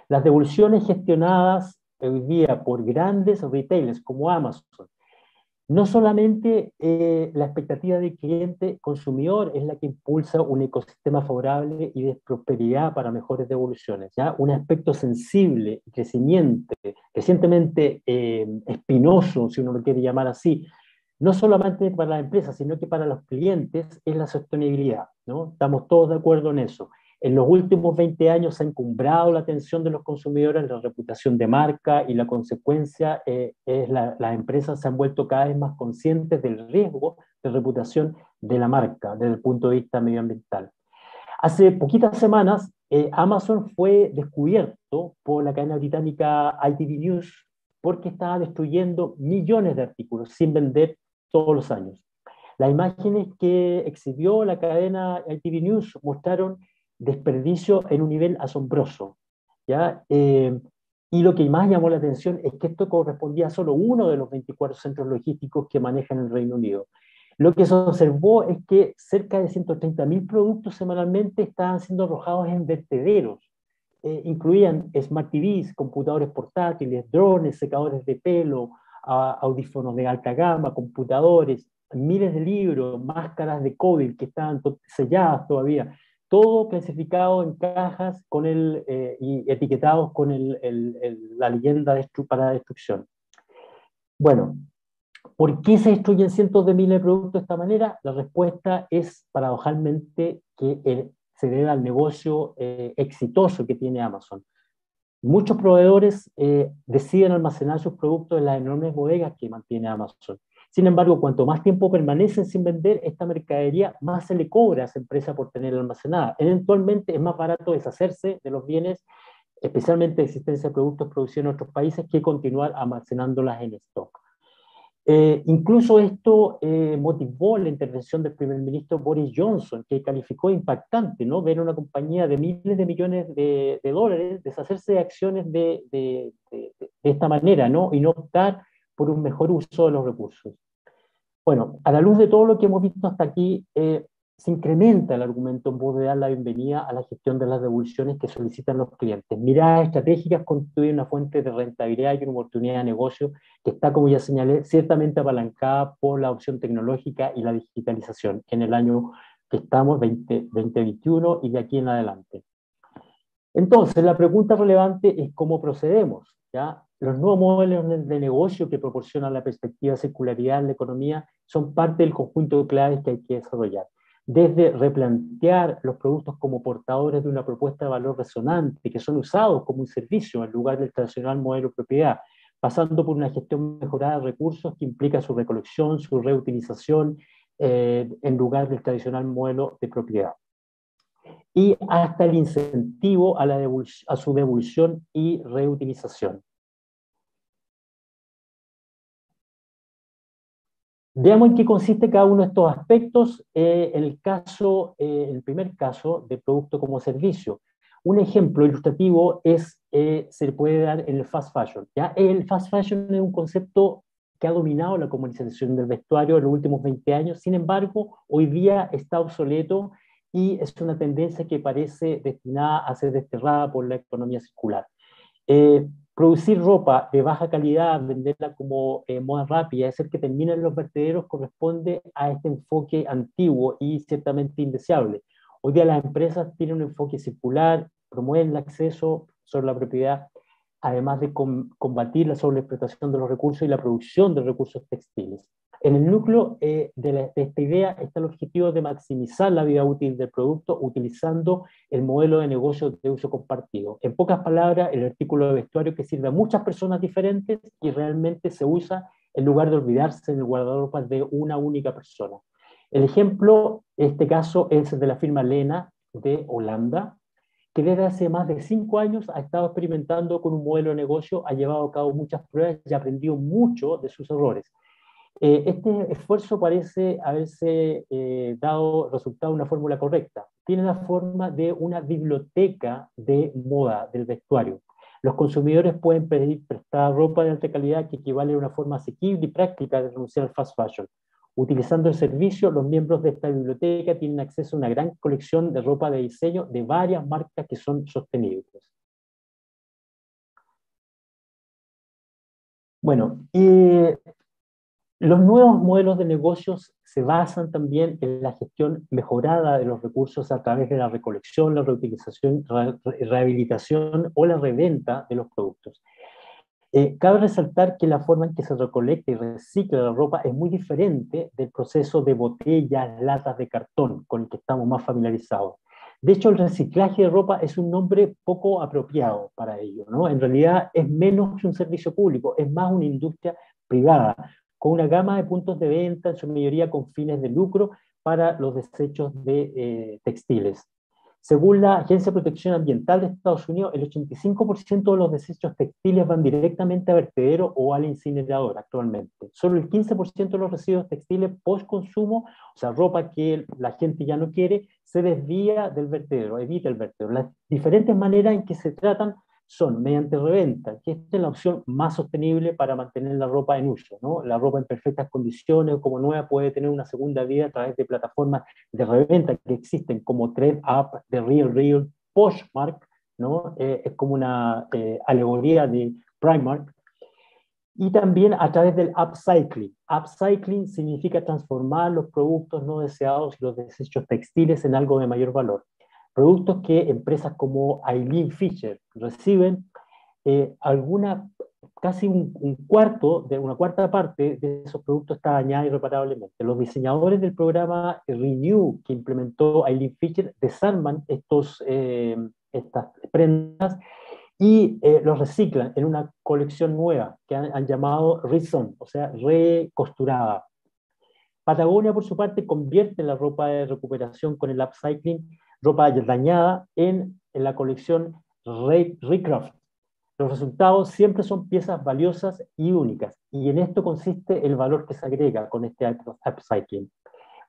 Las devoluciones gestionadas hoy día por grandes retailers como Amazon, no solamente eh, la expectativa del cliente consumidor es la que impulsa un ecosistema favorable y de prosperidad para mejores devoluciones, ¿ya? un aspecto sensible, crecimiento, recientemente eh, espinoso, si uno lo quiere llamar así, no solamente para las empresas, sino que para los clientes, es la sostenibilidad. ¿no? Estamos todos de acuerdo en eso. En los últimos 20 años se ha encumbrado la atención de los consumidores, la reputación de marca y la consecuencia eh, es la, las empresas se han vuelto cada vez más conscientes del riesgo de reputación de la marca desde el punto de vista medioambiental. Hace poquitas semanas, eh, Amazon fue descubierto por la cadena británica ITV News porque estaba destruyendo millones de artículos sin vender todos los años. Las imágenes que exhibió la cadena ITV News mostraron desperdicio en un nivel asombroso. ¿ya? Eh, y lo que más llamó la atención es que esto correspondía a solo uno de los 24 centros logísticos que manejan el Reino Unido. Lo que se observó es que cerca de 130.000 productos semanalmente estaban siendo arrojados en vertederos. Eh, incluían smart TVs, computadores portátiles, drones, secadores de pelo, audífonos de alta gama, computadores, miles de libros, máscaras de COVID que estaban selladas todavía todo clasificado en cajas con el, eh, y etiquetados con el, la leyenda para destrucción. Bueno, ¿por qué se destruyen cientos de miles de productos de esta manera? La respuesta es paradojalmente que se debe al negocio eh, exitoso que tiene Amazon. Muchos proveedores eh, deciden almacenar sus productos en las enormes bodegas que mantiene Amazon. Sin embargo, cuanto más tiempo permanecen sin vender esta mercadería, más se le cobra a esa empresa por tenerla almacenada. Eventualmente es más barato deshacerse de los bienes, especialmente de existencia de productos producidos en otros países, que continuar almacenándolas en stock. Eh, incluso esto eh, motivó la intervención del primer ministro Boris Johnson, que calificó impactante ¿no? ver una compañía de miles de millones de, dólares deshacerse de acciones de, de, de, esta manera ¿no? y no optar por un mejor uso de los recursos. Bueno, a la luz de todo lo que hemos visto hasta aquí, eh, se incrementa el argumento en voz de dar la bienvenida a la gestión de las devoluciones que solicitan los clientes. Miradas estratégicas constituyen una fuente de rentabilidad y una oportunidad de negocio que está, como ya señalé, ciertamente apalancada por la opción tecnológica y la digitalización en el año que estamos, 20, 2021, y de aquí en adelante. Entonces, la pregunta relevante es cómo procedemos. ¿ya? Los nuevos modelos de negocio que proporcionan la perspectiva de circularidad en la economía son parte del conjunto de claves que hay que desarrollar. Desde replantear los productos como portadores de una propuesta de valor resonante, que son usados como un servicio en lugar del tradicional modelo de propiedad, pasando por una gestión mejorada de recursos que implica su recolección, su reutilización, eh, en lugar del tradicional modelo de propiedad. Y hasta el incentivo a, la a su devolución y reutilización. Veamos en qué consiste cada uno de estos aspectos. Eh, el caso, eh, el primer caso de producto como servicio. Un ejemplo ilustrativo es, eh, se puede dar en el fast fashion. ¿ya? El fast fashion es un concepto que ha dominado la comercialización del vestuario en los últimos 20 años, sin embargo, hoy día está obsoleto y es una tendencia que parece destinada a ser desterrada por la economía circular. Producir ropa de baja calidad, venderla como eh, moda rápida, es el que termina en los vertederos, corresponde a este enfoque antiguo y ciertamente indeseable. Hoy día las empresas tienen un enfoque circular, promueven el acceso sobre la propiedad, además de combatir la sobreexplotación de los recursos y la producción de recursos textiles. En el núcleo eh, de, esta idea está el objetivo de maximizar la vida útil del producto utilizando el modelo de negocio de uso compartido. En pocas palabras, el artículo de vestuario que sirve a muchas personas diferentes y realmente se usa en lugar de olvidarse en el guardarropa de una única persona. El ejemplo, en este caso, es de la firma Lena de Holanda, que desde hace más de cinco años ha estado experimentando con un modelo de negocio, ha llevado a cabo muchas pruebas y ha aprendido mucho de sus errores. Eh, este esfuerzo parece haberse eh, dado resultado una fórmula correcta. Tiene la forma de una biblioteca de moda del vestuario. Los consumidores pueden pedir prestada ropa de alta calidad que equivale a una forma asequible y práctica de renunciar al fast fashion. Utilizando el servicio, los miembros de esta biblioteca tienen acceso a una gran colección de ropa de diseño de varias marcas que son sostenibles. Bueno, y los nuevos modelos de negocios se basan también en la gestión mejorada de los recursos a través de la recolección, la reutilización, rehabilitación o la reventa de los productos. Eh, cabe resaltar que la forma en que se recolecta y recicla la ropa es muy diferente del proceso de botellas, latas de cartón con el que estamos más familiarizados. De hecho, el reciclaje de ropa es un nombre poco apropiado para ello. ¿no? En realidad es menos que un servicio público, es más una industria privada, con una gama de puntos de venta, en su mayoría con fines de lucro, para los desechos de eh, textiles. Según la Agencia de Protección Ambiental de Estados Unidos, el 85% de los desechos textiles van directamente a vertedero o al incinerador actualmente. Solo el 15% de los residuos textiles post-consumo, o sea, ropa que la gente ya no quiere, se desvía del vertedero, evita el vertedero. Las diferentes maneras en que se tratan son mediante reventa, que esta es la opción más sostenible para mantener la ropa en uso. ¿no? La ropa en perfectas condiciones como nueva puede tener una segunda vida a través de plataformas de reventa que existen como Trade Up, The Real Real, Poshmark, ¿no? Eh, es como una eh, alegoría de Primark. Y también a través del upcycling. Upcycling significa transformar los productos no deseados y los desechos textiles en algo de mayor valor productos que empresas como Eileen Fisher reciben, eh, alguna, casi un, cuarto, de una cuarta parte de esos productos está dañada irreparablemente. Los diseñadores del programa Renew que implementó Eileen Fisher desarman estos, eh, estas prendas y eh, los reciclan en una colección nueva que han, han llamado Reson, o sea, recosturada. Patagonia, por su parte, convierte la ropa de recuperación con el upcycling ropa dañada en, la colección Recraft. Los resultados siempre son piezas valiosas y únicas, y en esto consiste el valor que se agrega con este upcycling.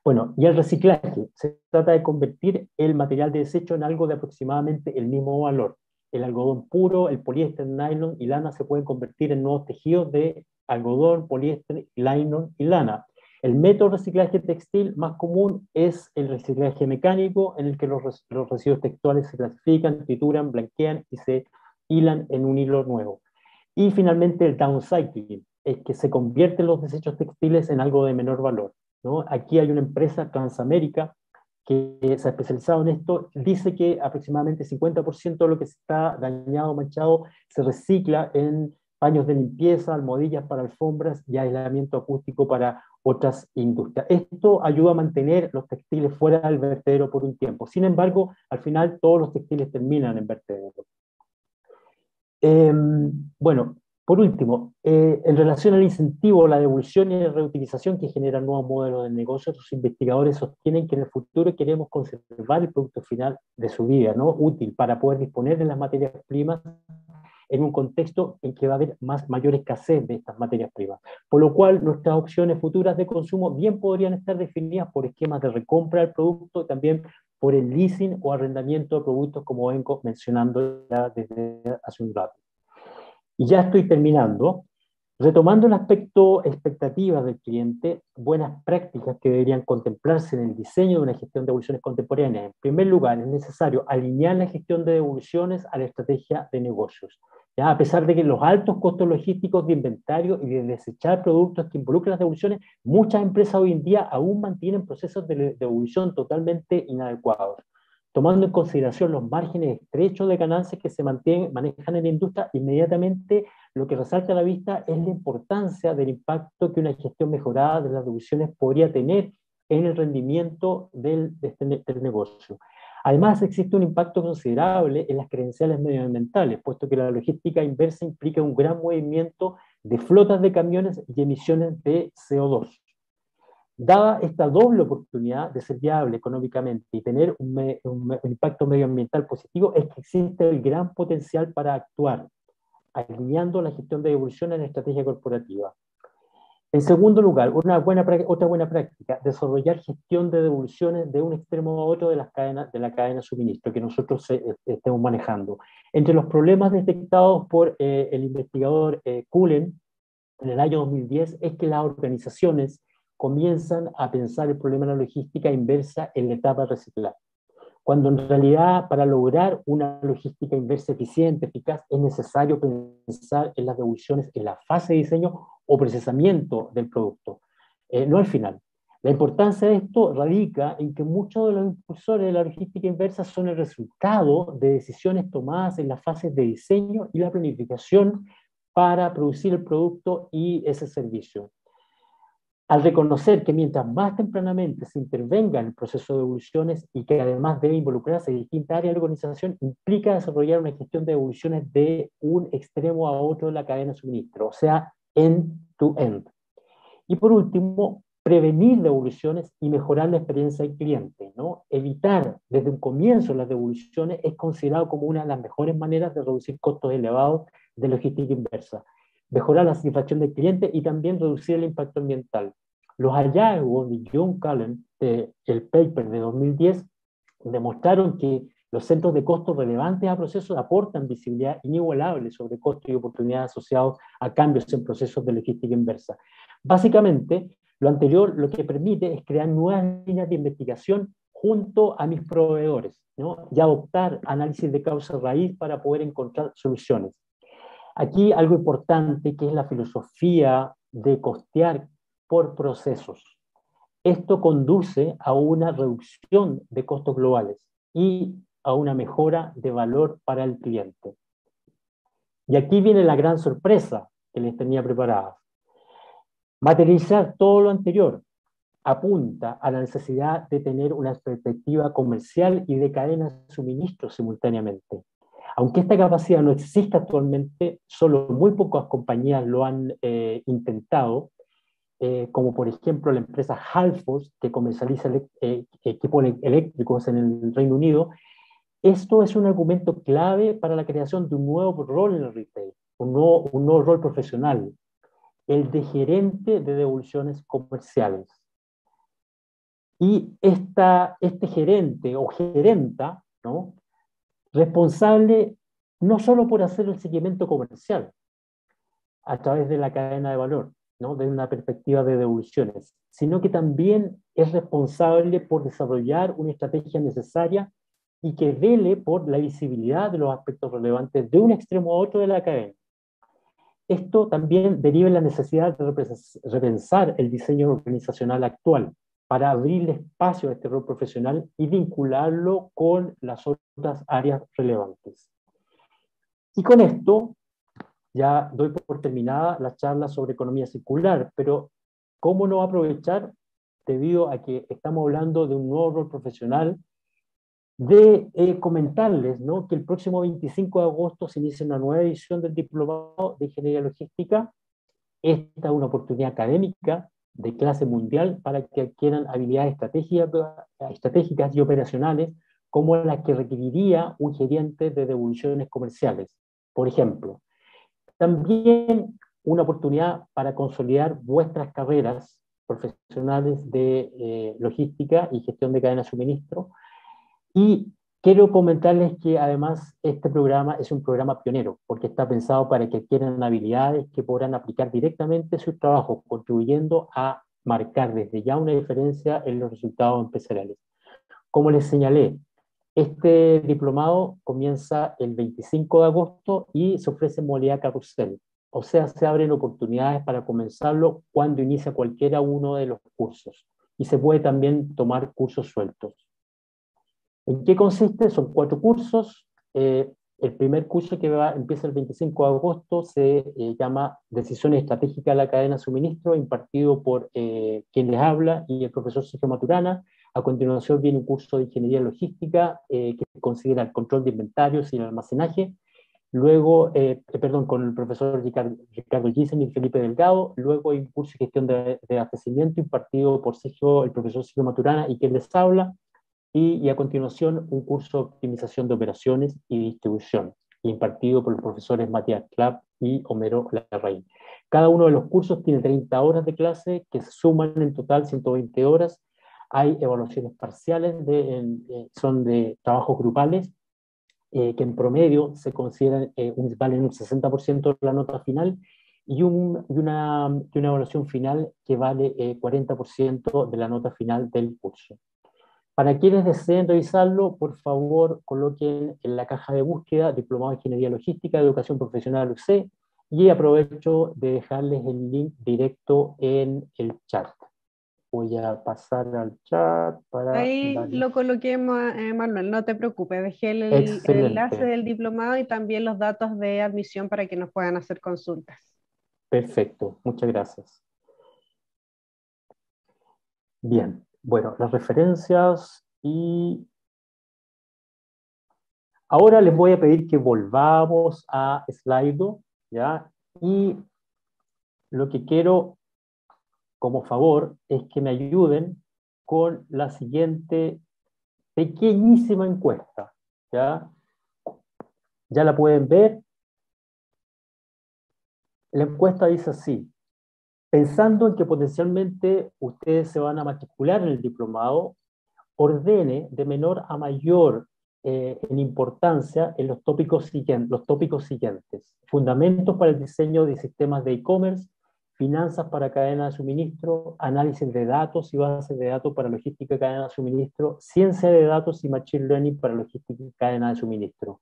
Bueno, y el reciclaje. Se trata de convertir el material de desecho en algo de aproximadamente el mismo valor. El algodón puro, el poliéster, nylon y lana se pueden convertir en nuevos tejidos de algodón, poliéster, nylon y lana. El método de reciclaje textil más común es el reciclaje mecánico, en el que los, residuos textuales se clasifican, trituran, blanquean y se hilan en un hilo nuevo. Y finalmente el downcycling, es que se convierten los desechos textiles en algo de menor valor. ¿no? Aquí hay una empresa, Transamérica, que se ha especializado en esto, dice que aproximadamente 50% de lo que está dañado manchado se recicla en paños de limpieza, almohadillas para alfombras y aislamiento acústico para otras industrias. Esto ayuda a mantener los textiles fuera del vertedero por un tiempo. Sin embargo, al final todos los textiles terminan en vertedero. Em, bueno, por último, eh, en relación al incentivo, la devolución y la reutilización que generan nuevos modelos de negocio, los investigadores sostienen que en el futuro queremos conservar el producto final de su vida, ¿no? útil para poder disponer de las materias primas en un contexto en que va a haber más, mayor escasez de estas materias primas. Por lo cual, nuestras opciones futuras de consumo bien podrían estar definidas por esquemas de recompra del producto, también por el leasing o arrendamiento de productos, como vengo mencionando ya desde hace un rato. Y ya estoy terminando. Retomando el aspecto expectativas del cliente, buenas prácticas que deberían contemplarse en el diseño de una gestión de devoluciones contemporáneas. En primer lugar, es necesario alinear la gestión de devoluciones a la estrategia de negocios. A pesar de que los altos costos logísticos de inventario y de desechar productos que involucran las devoluciones, muchas empresas hoy en día aún mantienen procesos de devolución totalmente inadecuados. Tomando en consideración los márgenes estrechos de ganancias que se mantienen, manejan en la industria, inmediatamente lo que resalta a la vista es la importancia del impacto que una gestión mejorada de las devoluciones podría tener en el rendimiento del, este del negocio. Además, existe un impacto considerable en las credenciales medioambientales, puesto que la logística inversa implica un gran movimiento de flotas de camiones y emisiones de CO2. Dada esta doble oportunidad de ser viable económicamente y tener un, impacto medioambiental positivo, es que existe el gran potencial para actuar, alineando la gestión de devolución en estrategia corporativa. En segundo lugar, una buena, otra buena práctica, desarrollar gestión de devoluciones de un extremo a otro de, las cadenas, de la cadena de suministro que nosotros eh, estemos manejando. Entre los problemas detectados por eh, el investigador eh, en el año 2010 es que las organizaciones comienzan a pensar el problema de la logística inversa en la etapa de reciclaje cuando en realidad para lograr una logística inversa eficiente, eficaz, es necesario pensar en las devoluciones en la fase de diseño o procesamiento del producto, eh, no al final. La importancia de esto radica en que muchos de los impulsores de la logística inversa son el resultado de decisiones tomadas en las fases de diseño y la planificación para producir el producto y ese servicio al reconocer que mientras más tempranamente se intervenga en el proceso de evoluciones y que además debe involucrarse en distintas áreas de la organización, implica desarrollar una gestión de evoluciones de un extremo a otro de la cadena de suministro, o sea, end-to-end. Y por último, prevenir devoluciones y mejorar la experiencia del cliente. ¿no? Evitar desde un comienzo las devoluciones es considerado como una de las mejores maneras de reducir costos elevados de logística inversa mejorar la satisfacción del cliente y también reducir el impacto ambiental. Los hallazgos de John Cullen, del paper de 2010, demostraron que los centros de costos relevantes a procesos aportan visibilidad inigualable sobre costos y oportunidades asociados a cambios en procesos de logística inversa. Básicamente, lo anterior lo que permite es crear nuevas líneas de investigación junto a mis proveedores ¿no? y adoptar análisis de causa raíz para poder encontrar soluciones. Aquí algo importante que es la filosofía de costear por procesos. Esto conduce a una reducción de costos globales y a una mejora de valor para el cliente. Y aquí viene la gran sorpresa que les tenía preparada. Materializar todo lo anterior apunta a la necesidad de tener una perspectiva comercial y de cadena de suministro simultáneamente. Aunque esta capacidad no existe actualmente, solo muy pocas compañías lo han eh, intentado, eh, como por ejemplo la empresa Halforce, que comercializa eh, equipos eléctricos en el Reino Unido, esto es un argumento clave para la creación de un nuevo rol en el retail, un nuevo, un nuevo rol profesional, el de gerente de devoluciones comerciales. Y esta, este gerente o gerenta, ¿no? Responsable no solo por hacer el seguimiento comercial a través de la cadena de valor, ¿no? desde una perspectiva de devoluciones, sino que también es responsable por desarrollar una estrategia necesaria y que vele por la visibilidad de los aspectos relevantes de un extremo a otro de la cadena. Esto también deriva en la necesidad de repensar el diseño organizacional actual para abrirle espacio a este rol profesional y vincularlo con las otras áreas relevantes. Y con esto ya doy por terminada la charla sobre economía circular, pero ¿cómo no aprovechar, debido a que estamos hablando de un nuevo rol profesional, de eh, comentarles ¿no? que el próximo 25 de agosto se inicia una nueva edición del Diplomado de Ingeniería Logística. Esta es una oportunidad académica de clase mundial para que adquieran habilidades estratégicas y operacionales como las que requeriría un gerente de devoluciones comerciales, por ejemplo. También una oportunidad para consolidar vuestras carreras profesionales de eh, logística y gestión de cadena de suministro. Y quiero comentarles que además este programa es un programa pionero, porque está pensado para que adquieran habilidades que podrán aplicar directamente su trabajo, contribuyendo a marcar desde ya una diferencia en los resultados empresariales. Como les señalé, este diplomado comienza el 25 de agosto y se ofrece en modalidad carrusel, o sea, se abren oportunidades para comenzarlo cuando inicia cualquiera uno de los cursos y se puede también tomar cursos sueltos. ¿En qué consiste? Son cuatro cursos. Eh, El primer curso que va, empieza el 25 de agosto se eh, llama Decisiones Estratégicas de la Cadena de Suministro, impartido por eh, quien les habla y el profesor Sergio Maturana. A continuación viene un curso de Ingeniería Logística que considera el control de inventarios y el almacenaje. Luego, perdón, con el profesor Ricardo, Ricardo Gissen y Felipe Delgado. Luego hay un curso de Gestión de, de Abastecimiento impartido por Sergio, el profesor Sergio Maturana y quien les habla y, a continuación un curso de optimización de operaciones y distribución, impartido por los profesores Matías Clapp y Homero Larraín. Cada uno de los cursos tiene 30 horas de clase que suman en total 120 horas. Hay evaluaciones parciales, de, son de trabajos grupales, eh, que en promedio se consideran, eh, un, valen un 60% de la nota final y, un, y, una, evaluación final que vale 40% eh, de la nota final del curso. Para quienes deseen revisarlo, por favor coloquen en la caja de búsqueda Diplomado de Ingeniería Logística, Educación Profesional UC, y aprovecho de dejarles el link directo en el chat. Voy a pasar al chat para... Ahí lo coloquemos, eh, Manuel, no te preocupes, dejé el, el, enlace del diplomado y también los datos de admisión para que nos puedan hacer consultas. Perfecto, muchas gracias. Bien, bueno, las referencias y... Ahora les voy a pedir que volvamos a Slido, ¿ya? Y lo que quiero como favor es que me ayuden con la siguiente pequeñísima encuesta, ¿ya? ¿Ya la pueden ver? La encuesta dice así, pensando en que potencialmente ustedes se van a matricular en el diplomado, ordene de menor a mayor eh, en importancia en los tópicos, siguientes, los tópicos siguientes. Fundamentos para el diseño de sistemas de e-commerce, finanzas para cadena de suministro, análisis de datos y bases de datos para logística y cadena de suministro, ciencia de datos y machine learning para logística y cadena de suministro.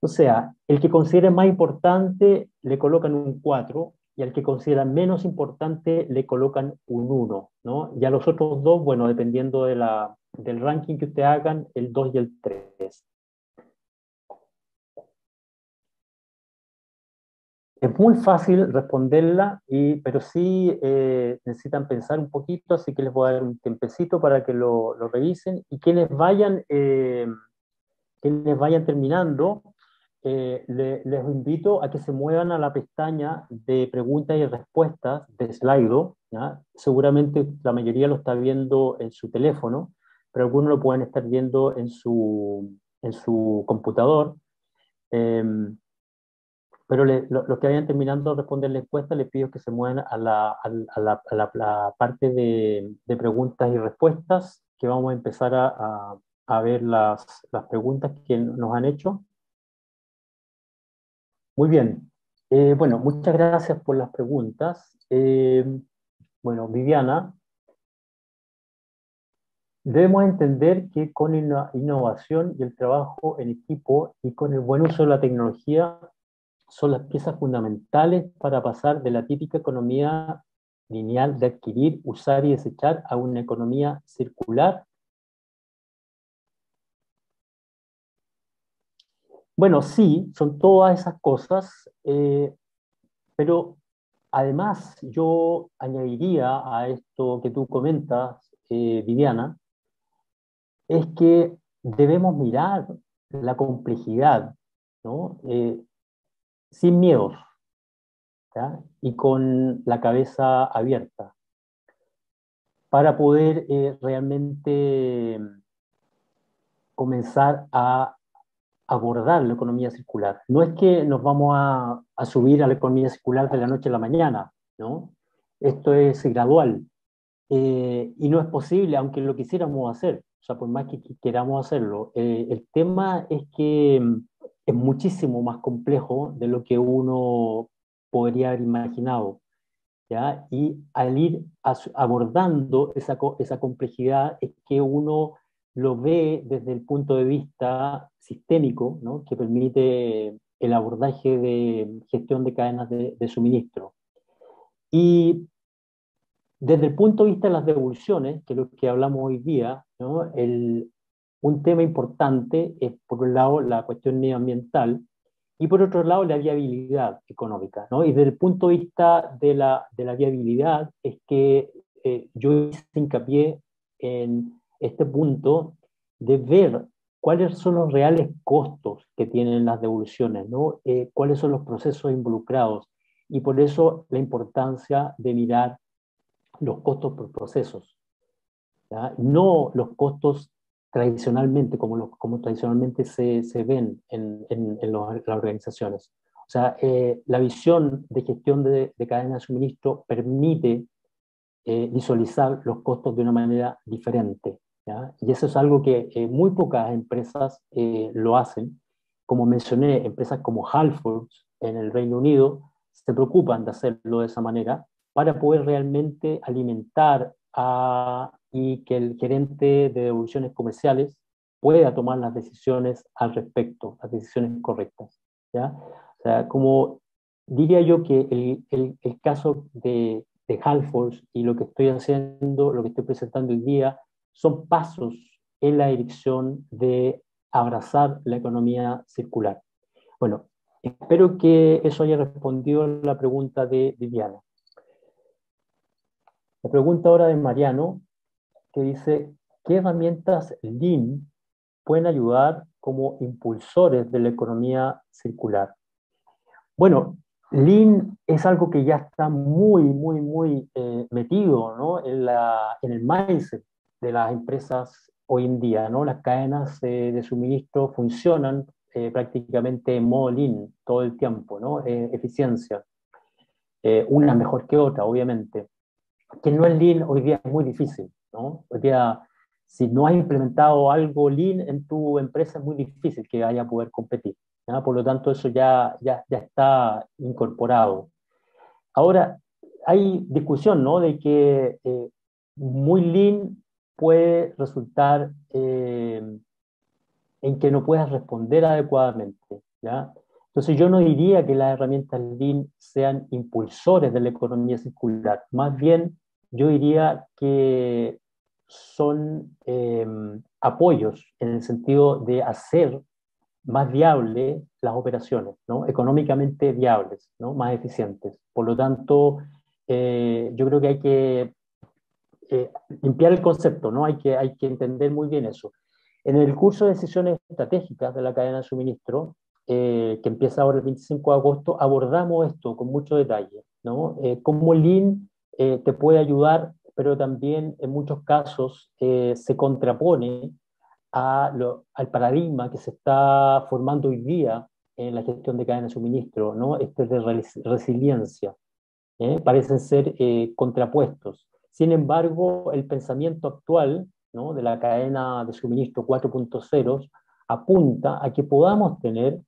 O sea, el que considere más importante le colocan un 4 y al que consideran menos importante le colocan un 1, ¿no? Y a los otros dos, bueno, dependiendo de la, del ranking que ustedes hagan, el 2 y el 3. Es muy fácil responderla, y, pero sí eh, necesitan pensar un poquito, así que les voy a dar un tiempecito para que lo, lo revisen. Y quienes vayan, eh, quienes vayan terminando, eh, les invito a que se muevan a la pestaña de preguntas y respuestas de Slido. Seguramente la mayoría lo está viendo en su teléfono, pero algunos lo pueden estar viendo en su, en su computador. Em, pero los que vayan terminando de responder la encuesta, les pido que se muevan a la, a la, parte de, preguntas y respuestas, que vamos a empezar a, a ver las, las preguntas que nos han hecho. Muy bien. Eh, bueno, muchas gracias por las preguntas. Eh, bueno, Viviana, debemos entender que con la innovación y el trabajo en equipo y con el buen uso de la tecnología son las piezas fundamentales para pasar de la típica economía lineal de adquirir, usar y desechar a una economía circular Bueno, sí, son todas esas cosas, eh, pero además yo añadiría a esto que tú comentas, eh, Viviana, es que debemos mirar la complejidad, ¿no? Eh, sin miedos y con la cabeza abierta, para poder realmente comenzar a abordar la economía circular. No es que nos vamos a, subir a la economía circular de la noche a la mañana, ¿no? Esto es gradual. Eh, y no es posible, aunque lo quisiéramos hacer, o sea, por más que queramos hacerlo. Eh, el tema es que mm, es muchísimo más complejo de lo que uno podría haber imaginado. ¿ya? Y al ir abordando esa, esa complejidad es que uno lo ve desde el punto de vista sistémico, ¿no? que permite el abordaje de gestión de cadenas de, suministro. Y desde el punto de vista de las devoluciones, que es lo que hablamos hoy día, ¿no? el, un tema importante es, por un lado, la cuestión medioambiental y por otro lado, la viabilidad económica. ¿no? Y desde el punto de vista de la, de la viabilidad, es que eh, yo hice hincapié en este punto de ver cuáles son los reales costos que tienen las devoluciones, ¿no? Eh, cuáles son los procesos involucrados. Y por eso la importancia de mirar los costos por procesos, no los costos tradicionalmente, como, los, como tradicionalmente se, se ven en, en, las organizaciones. O sea, eh, la visión de gestión de, de cadena de suministro permite eh, visualizar los costos de una manera diferente. Y eso es algo que eh, muy pocas empresas lo hacen. Como mencioné, empresas como Halford en el Reino Unido se preocupan de hacerlo de esa manera para poder realmente alimentar a, y que el gerente de devoluciones comerciales pueda tomar las decisiones al respecto, las decisiones correctas. ¿ya? O sea, como diría yo que el, el, el caso de, de Halford y lo que estoy haciendo, lo que estoy presentando hoy día, son pasos en la dirección de abrazar la economía circular. Bueno, espero que eso haya respondido la pregunta de Viviana. La pregunta ahora de Mariano, que dice, ¿qué herramientas Lean pueden ayudar como impulsores de la economía circular? Bueno, Lean es algo que ya está muy, muy, muy eh, metido ¿no? en, la, en, el mindset de las empresas hoy en día. ¿no? Las cadenas eh, de suministro funcionan eh, prácticamente en modo Lean todo el tiempo, ¿no? eficiencia. una mejor que otra, obviamente que no es Lean hoy día es muy difícil, ¿no? Hoy día, si no has implementado algo Lean en tu empresa, es muy difícil que vaya a poder competir. Por lo tanto, eso ya, ya, ya está incorporado. Ahora, hay discusión, ¿no? De que eh, muy Lean puede resultar eh, en que no puedas responder adecuadamente, ¿ya? Entonces yo no diría que las herramientas Lean sean impulsores de la economía circular, más bien yo diría que son em, apoyos en el sentido de hacer más viables las operaciones, ¿no? económicamente viables, ¿no? más eficientes. Por lo tanto, eh, yo creo que hay que eh, limpiar el concepto, ¿no? hay, que, hay que entender muy bien eso. En el curso de decisiones estratégicas de la cadena de suministro, eh, que empieza ahora el 25 de agosto, abordamos esto con mucho detalle, ¿no? cómo Lean eh, te puede ayudar, pero también en muchos casos eh, se contrapone a al paradigma que se está formando hoy día en la gestión de cadena de suministro, ¿no? este de resiliencia. ¿eh? Parecen ser contrapuestos. Sin embargo, el pensamiento actual ¿no? de la cadena de suministro 4.0 apunta a que podamos tener,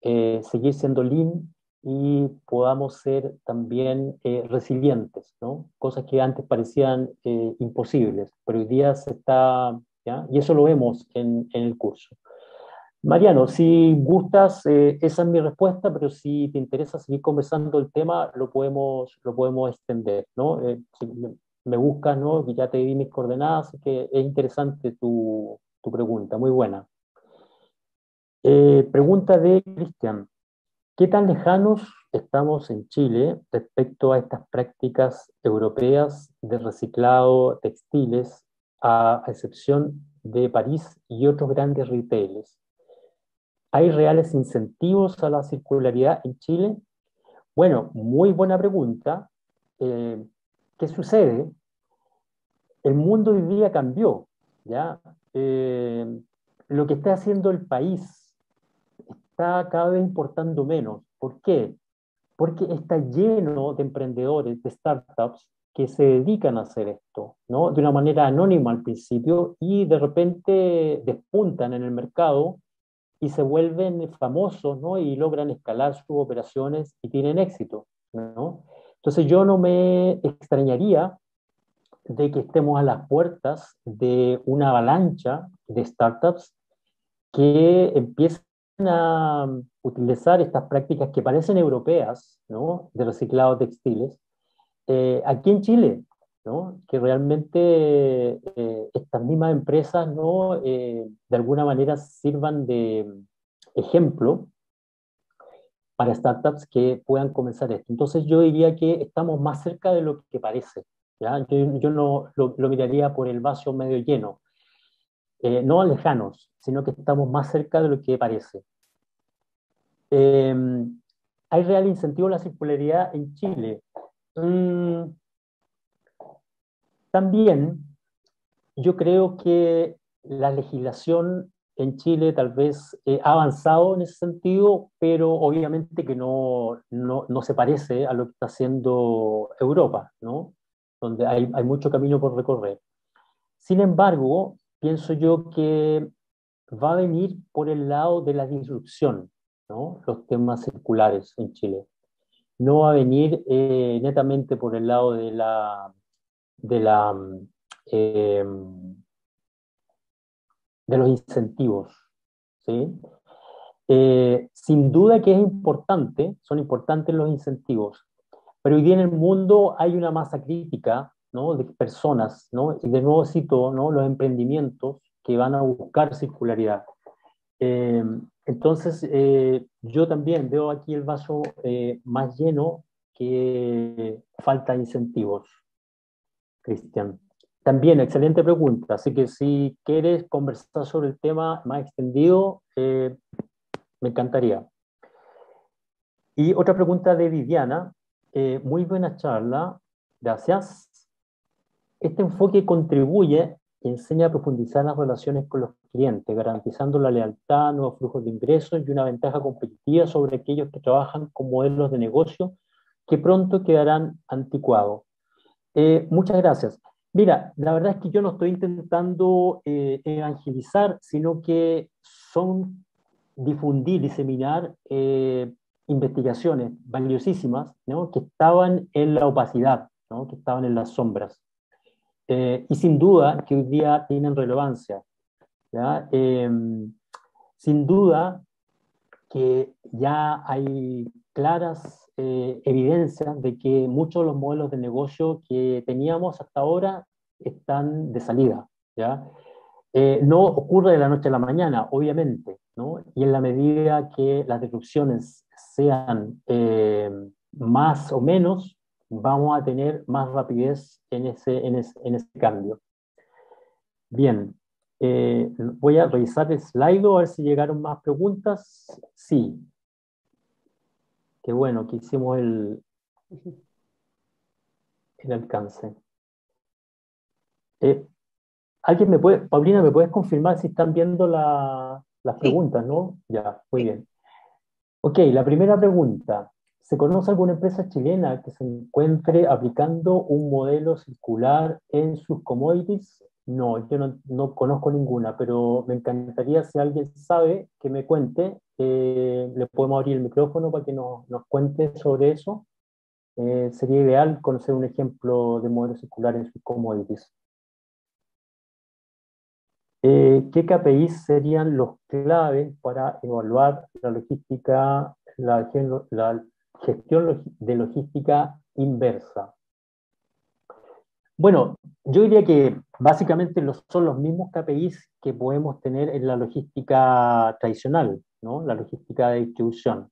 seguir siendo lean y podamos ser también eh, resilientes, ¿no? cosas que antes parecían eh, imposibles, pero hoy día se está, ¿ya? y eso lo vemos en, en el curso. Mariano, si gustas, eh, esa es mi respuesta, pero si te interesa seguir conversando el tema, lo podemos, lo podemos extender, ¿no? Me, buscas, ¿no? Ya te di mis coordenadas, que es interesante tu, tu pregunta, muy buena. pregunta de Cristian. ¿Qué tan lejanos estamos en Chile respecto a estas prácticas europeas de reciclado textiles, a excepción de París y otros grandes retailers? ¿Hay reales incentivos a la circularidad en Chile? Bueno, muy buena pregunta. Eh, ¿Qué sucede? El mundo hoy día cambió, ¿ya? Eh, lo que está haciendo el país está cada vez importando menos. ¿Por qué? Porque está lleno de emprendedores, de startups que se dedican a hacer esto, ¿no? De una manera anónima al principio y de repente despuntan en el mercado y se vuelven famosos, ¿no? Y logran escalar sus operaciones y tienen éxito, ¿no? Entonces yo no me extrañaría de que estemos a las puertas de una avalancha de startups que empiecen a utilizar estas prácticas que parecen europeas, ¿no? de reciclado textiles, eh, aquí en Chile. ¿no? que realmente eh, estas mismas empresas ¿no? Eh, de alguna manera sirvan de ejemplo para startups que puedan comenzar esto. Entonces yo diría que estamos más cerca de lo que parece. ¿ya? Yo, no lo, miraría por el vaso medio lleno, eh, no lejanos, sino que estamos más cerca de lo que parece. Em, ¿Hay real incentivo a la circularidad en Chile? Mm, también yo creo que la legislación en Chile tal vez eh, ha avanzado en ese sentido, pero obviamente que no, no, no, se parece a lo que está haciendo Europa, ¿no? donde hay, hay mucho camino por recorrer. Sin embargo, pienso yo que va a venir por el lado de la disrupción, ¿no? los temas circulares en Chile. No va a venir eh, netamente por el lado de la, de la eh, de los incentivos. ¿sí? Eh, sin duda que es importante, son importantes los incentivos, pero hoy día en el mundo hay una masa crítica ¿no? de personas, ¿no? y de nuevo cito ¿no? los emprendimientos que van a buscar circularidad. Eh, entonces, eh, yo también veo aquí el vaso más lleno que falta incentivos, Cristian. También, excelente pregunta. Así que si quieres conversar sobre el tema más extendido, eh, me encantaría. Y otra pregunta de Viviana. Eh, muy buena charla. Gracias. Este enfoque contribuye y enseña a profundizar las relaciones con los clientes, garantizando la lealtad, nuevos flujos de ingresos y una ventaja competitiva sobre aquellos que trabajan con modelos de negocio que pronto quedarán anticuados. Eh, muchas gracias. Mira, la verdad es que yo no estoy intentando eh, evangelizar, sino que son difundir, diseminar eh, investigaciones valiosísimas ¿no? que estaban en la opacidad, ¿no? que estaban en las sombras. Eh, y sin duda que hoy día tienen relevancia. Em, sin duda que ya hay claras eh, evidencias de que muchos de los modelos de negocio que teníamos hasta ahora están de salida. Eh, no ocurre de la noche a la mañana, obviamente, ¿no? y en la medida que las disrupciones sean eh, más o menos, vamos a tener más rapidez en ese cambio. Bien, voy a revisar el slide a ver si llegaron más preguntas. Sí, Qué bueno que hicimos el, el alcance. Eh, ¿Alguien me puede, Paulina, me puedes confirmar si están viendo las preguntas, no? Ya, muy bien. Ok, la primera pregunta. ¿Se conoce alguna empresa chilena que se encuentre aplicando un modelo circular en sus commodities? No, yo no, conozco ninguna, pero me encantaría si alguien sabe que me cuente, eh, le podemos abrir el micrófono para que nos, cuente sobre eso. Eh, sería ideal conocer un ejemplo de modelo circular en sus commodities. Eh, ¿Qué KPIs serían los claves para evaluar la logística, la gestión de logística inversa? Bueno, yo diría que básicamente son los mismos KPIs que podemos tener en la logística tradicional, ¿no? la logística de distribución.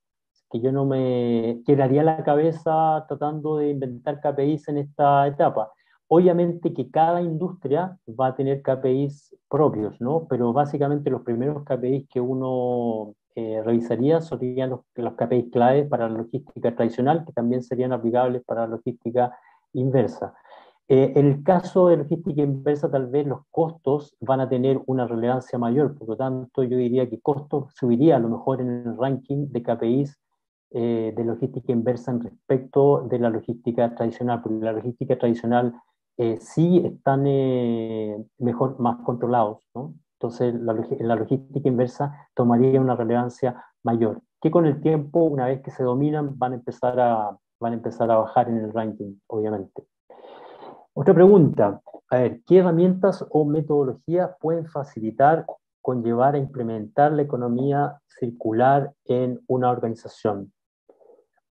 Que yo no me quedaría la cabeza tratando de inventar KPIs en esta etapa. Obviamente que cada industria va a tener KPIs propios, ¿no? pero básicamente los primeros KPIs que uno eh, revisaría serían los, los KPIs claves para la logística tradicional, que también serían aplicables para la logística inversa. Eh, en el caso de logística inversa, tal vez los costos van a tener una relevancia mayor, por lo tanto, yo diría que costos subiría a lo mejor en el ranking de KPIs eh, de logística inversa en respecto de la logística tradicional, porque la logística tradicional eh, sí están mejor, más controlados, ¿no? Entonces, la, la logística inversa tomaría una relevancia mayor, que con el tiempo, una vez que se dominan, van a empezar a, van a, empezar a bajar en el ranking, obviamente. Otra pregunta, a ver, ¿qué herramientas o metodologías pueden facilitar, conllevar a implementar la economía circular en una organización?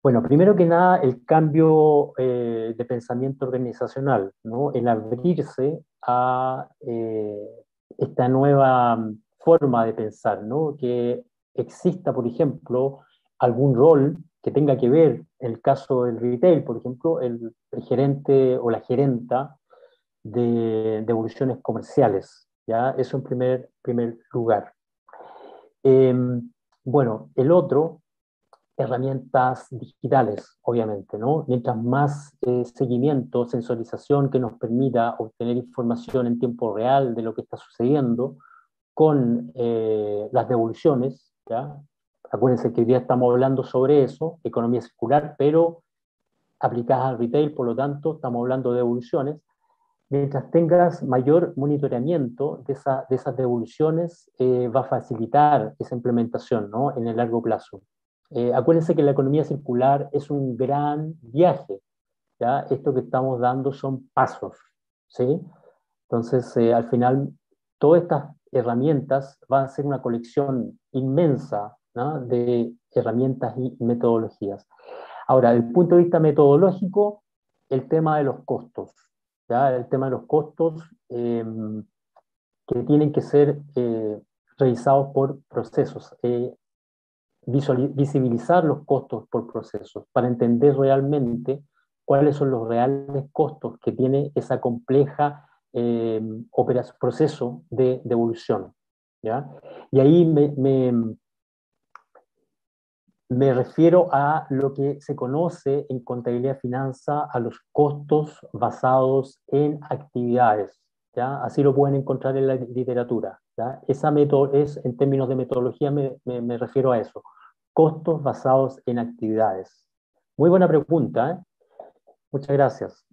Bueno, primero que nada, el cambio eh, de pensamiento organizacional, ¿no? el abrirse a eh, esta nueva forma de pensar, ¿no? que exista, por ejemplo, algún rol que tenga que ver, el caso del retail, por ejemplo, el, gerente o la gerenta de devoluciones comerciales. ¿ya? Eso en primer, primer lugar. Em, bueno, el otro herramientas digitales, obviamente, ¿no? Mientras más eh, seguimiento, sensorización que nos permita obtener información en tiempo real de lo que está sucediendo con eh, las devoluciones, ¿ya? Acuérdense que hoy día estamos hablando sobre eso, economía circular, pero aplicada al retail, por lo tanto, estamos hablando de devoluciones. Mientras tengas mayor monitoreamiento de, de esas devoluciones, eh, va a facilitar esa implementación ¿no? en el largo plazo. Eh, acuérdense que la economía circular es un gran viaje. ¿ya? Esto que estamos dando son pasos. ¿sí? Entonces, eh, al final, todas estas herramientas van a ser una colección inmensa de herramientas y metodologías. Ahora, desde el punto de vista metodológico, el tema de los costos. ¿ya? El tema de los costos em, que tienen que ser eh, revisados por procesos visibilizar los costos por procesos para entender realmente cuáles son los reales costos que tiene esa compleja eh, proceso de devolución. ¿ya? Y ahí me, me, me, refiero a lo que se conoce en contabilidad y finanza, a los costos basados en actividades. ¿ya? Así lo pueden encontrar en la literatura. ¿ya? Esa es, en términos de metodología, me, me refiero a eso costos basados en actividades. Muy buena pregunta. ¿eh? Muchas gracias.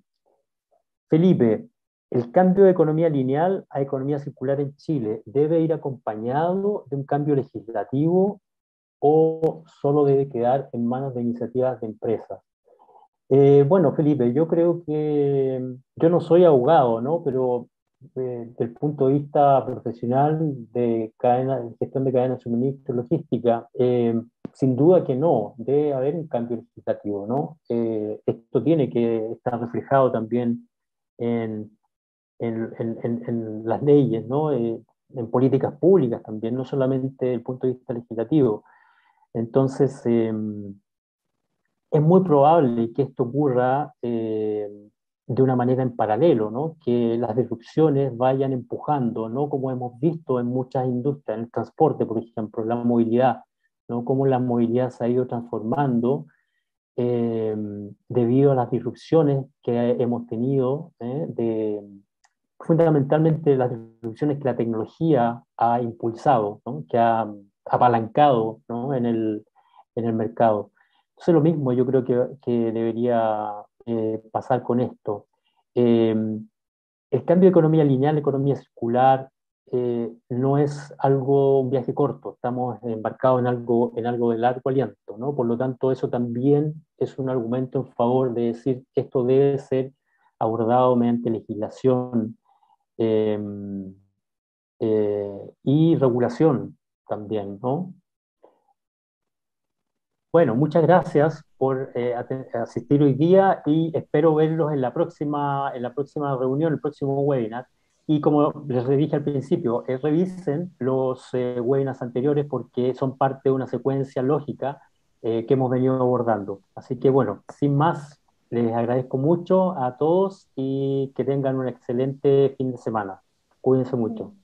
Felipe, ¿el cambio de economía lineal a economía circular en Chile debe ir acompañado de un cambio legislativo o solo debe quedar en manos de iniciativas de empresas? Eh, bueno, Felipe, yo creo que yo no soy abogado, ¿no? Pero desde el punto de vista profesional de cadena, gestión de cadena de suministro logística, eh, sin duda que no, debe haber un cambio legislativo, ¿no? Eh, esto tiene que estar reflejado también en, en, en, las leyes, ¿no? Eh, en políticas públicas también, no solamente desde el punto de vista legislativo. Entonces, em, es muy probable que esto ocurra eh, de una manera en paralelo, ¿no? que las disrupciones vayan empujando, ¿no? como hemos visto en muchas industrias, en el transporte, por ejemplo, la movilidad, ¿no? cómo la movilidad se ha ido transformando eh, debido a las disrupciones que hemos tenido, ¿eh? de, fundamentalmente las disrupciones que la tecnología ha impulsado, que ha apalancado en, el, en, el, mercado. Entonces lo mismo yo creo que, que debería eh, pasar con esto. el cambio de economía lineal, economía circular, eh, no es algo, un viaje corto, estamos embarcados en algo, en algo de largo aliento, ¿no? Por lo tanto, eso también es un argumento en favor de decir que esto debe ser abordado mediante legislación em, eh, y regulación también, ¿no? Bueno, muchas gracias por eh, asistir hoy día y espero verlos en la próxima, en la próxima reunión, el próximo webinar. Y como les dije al principio, eh, revisen los eh, webinars anteriores porque son parte de una secuencia lógica que hemos venido abordando. Así que bueno, sin más, les agradezco mucho a todos y que tengan un excelente fin de semana. Cuídense mucho.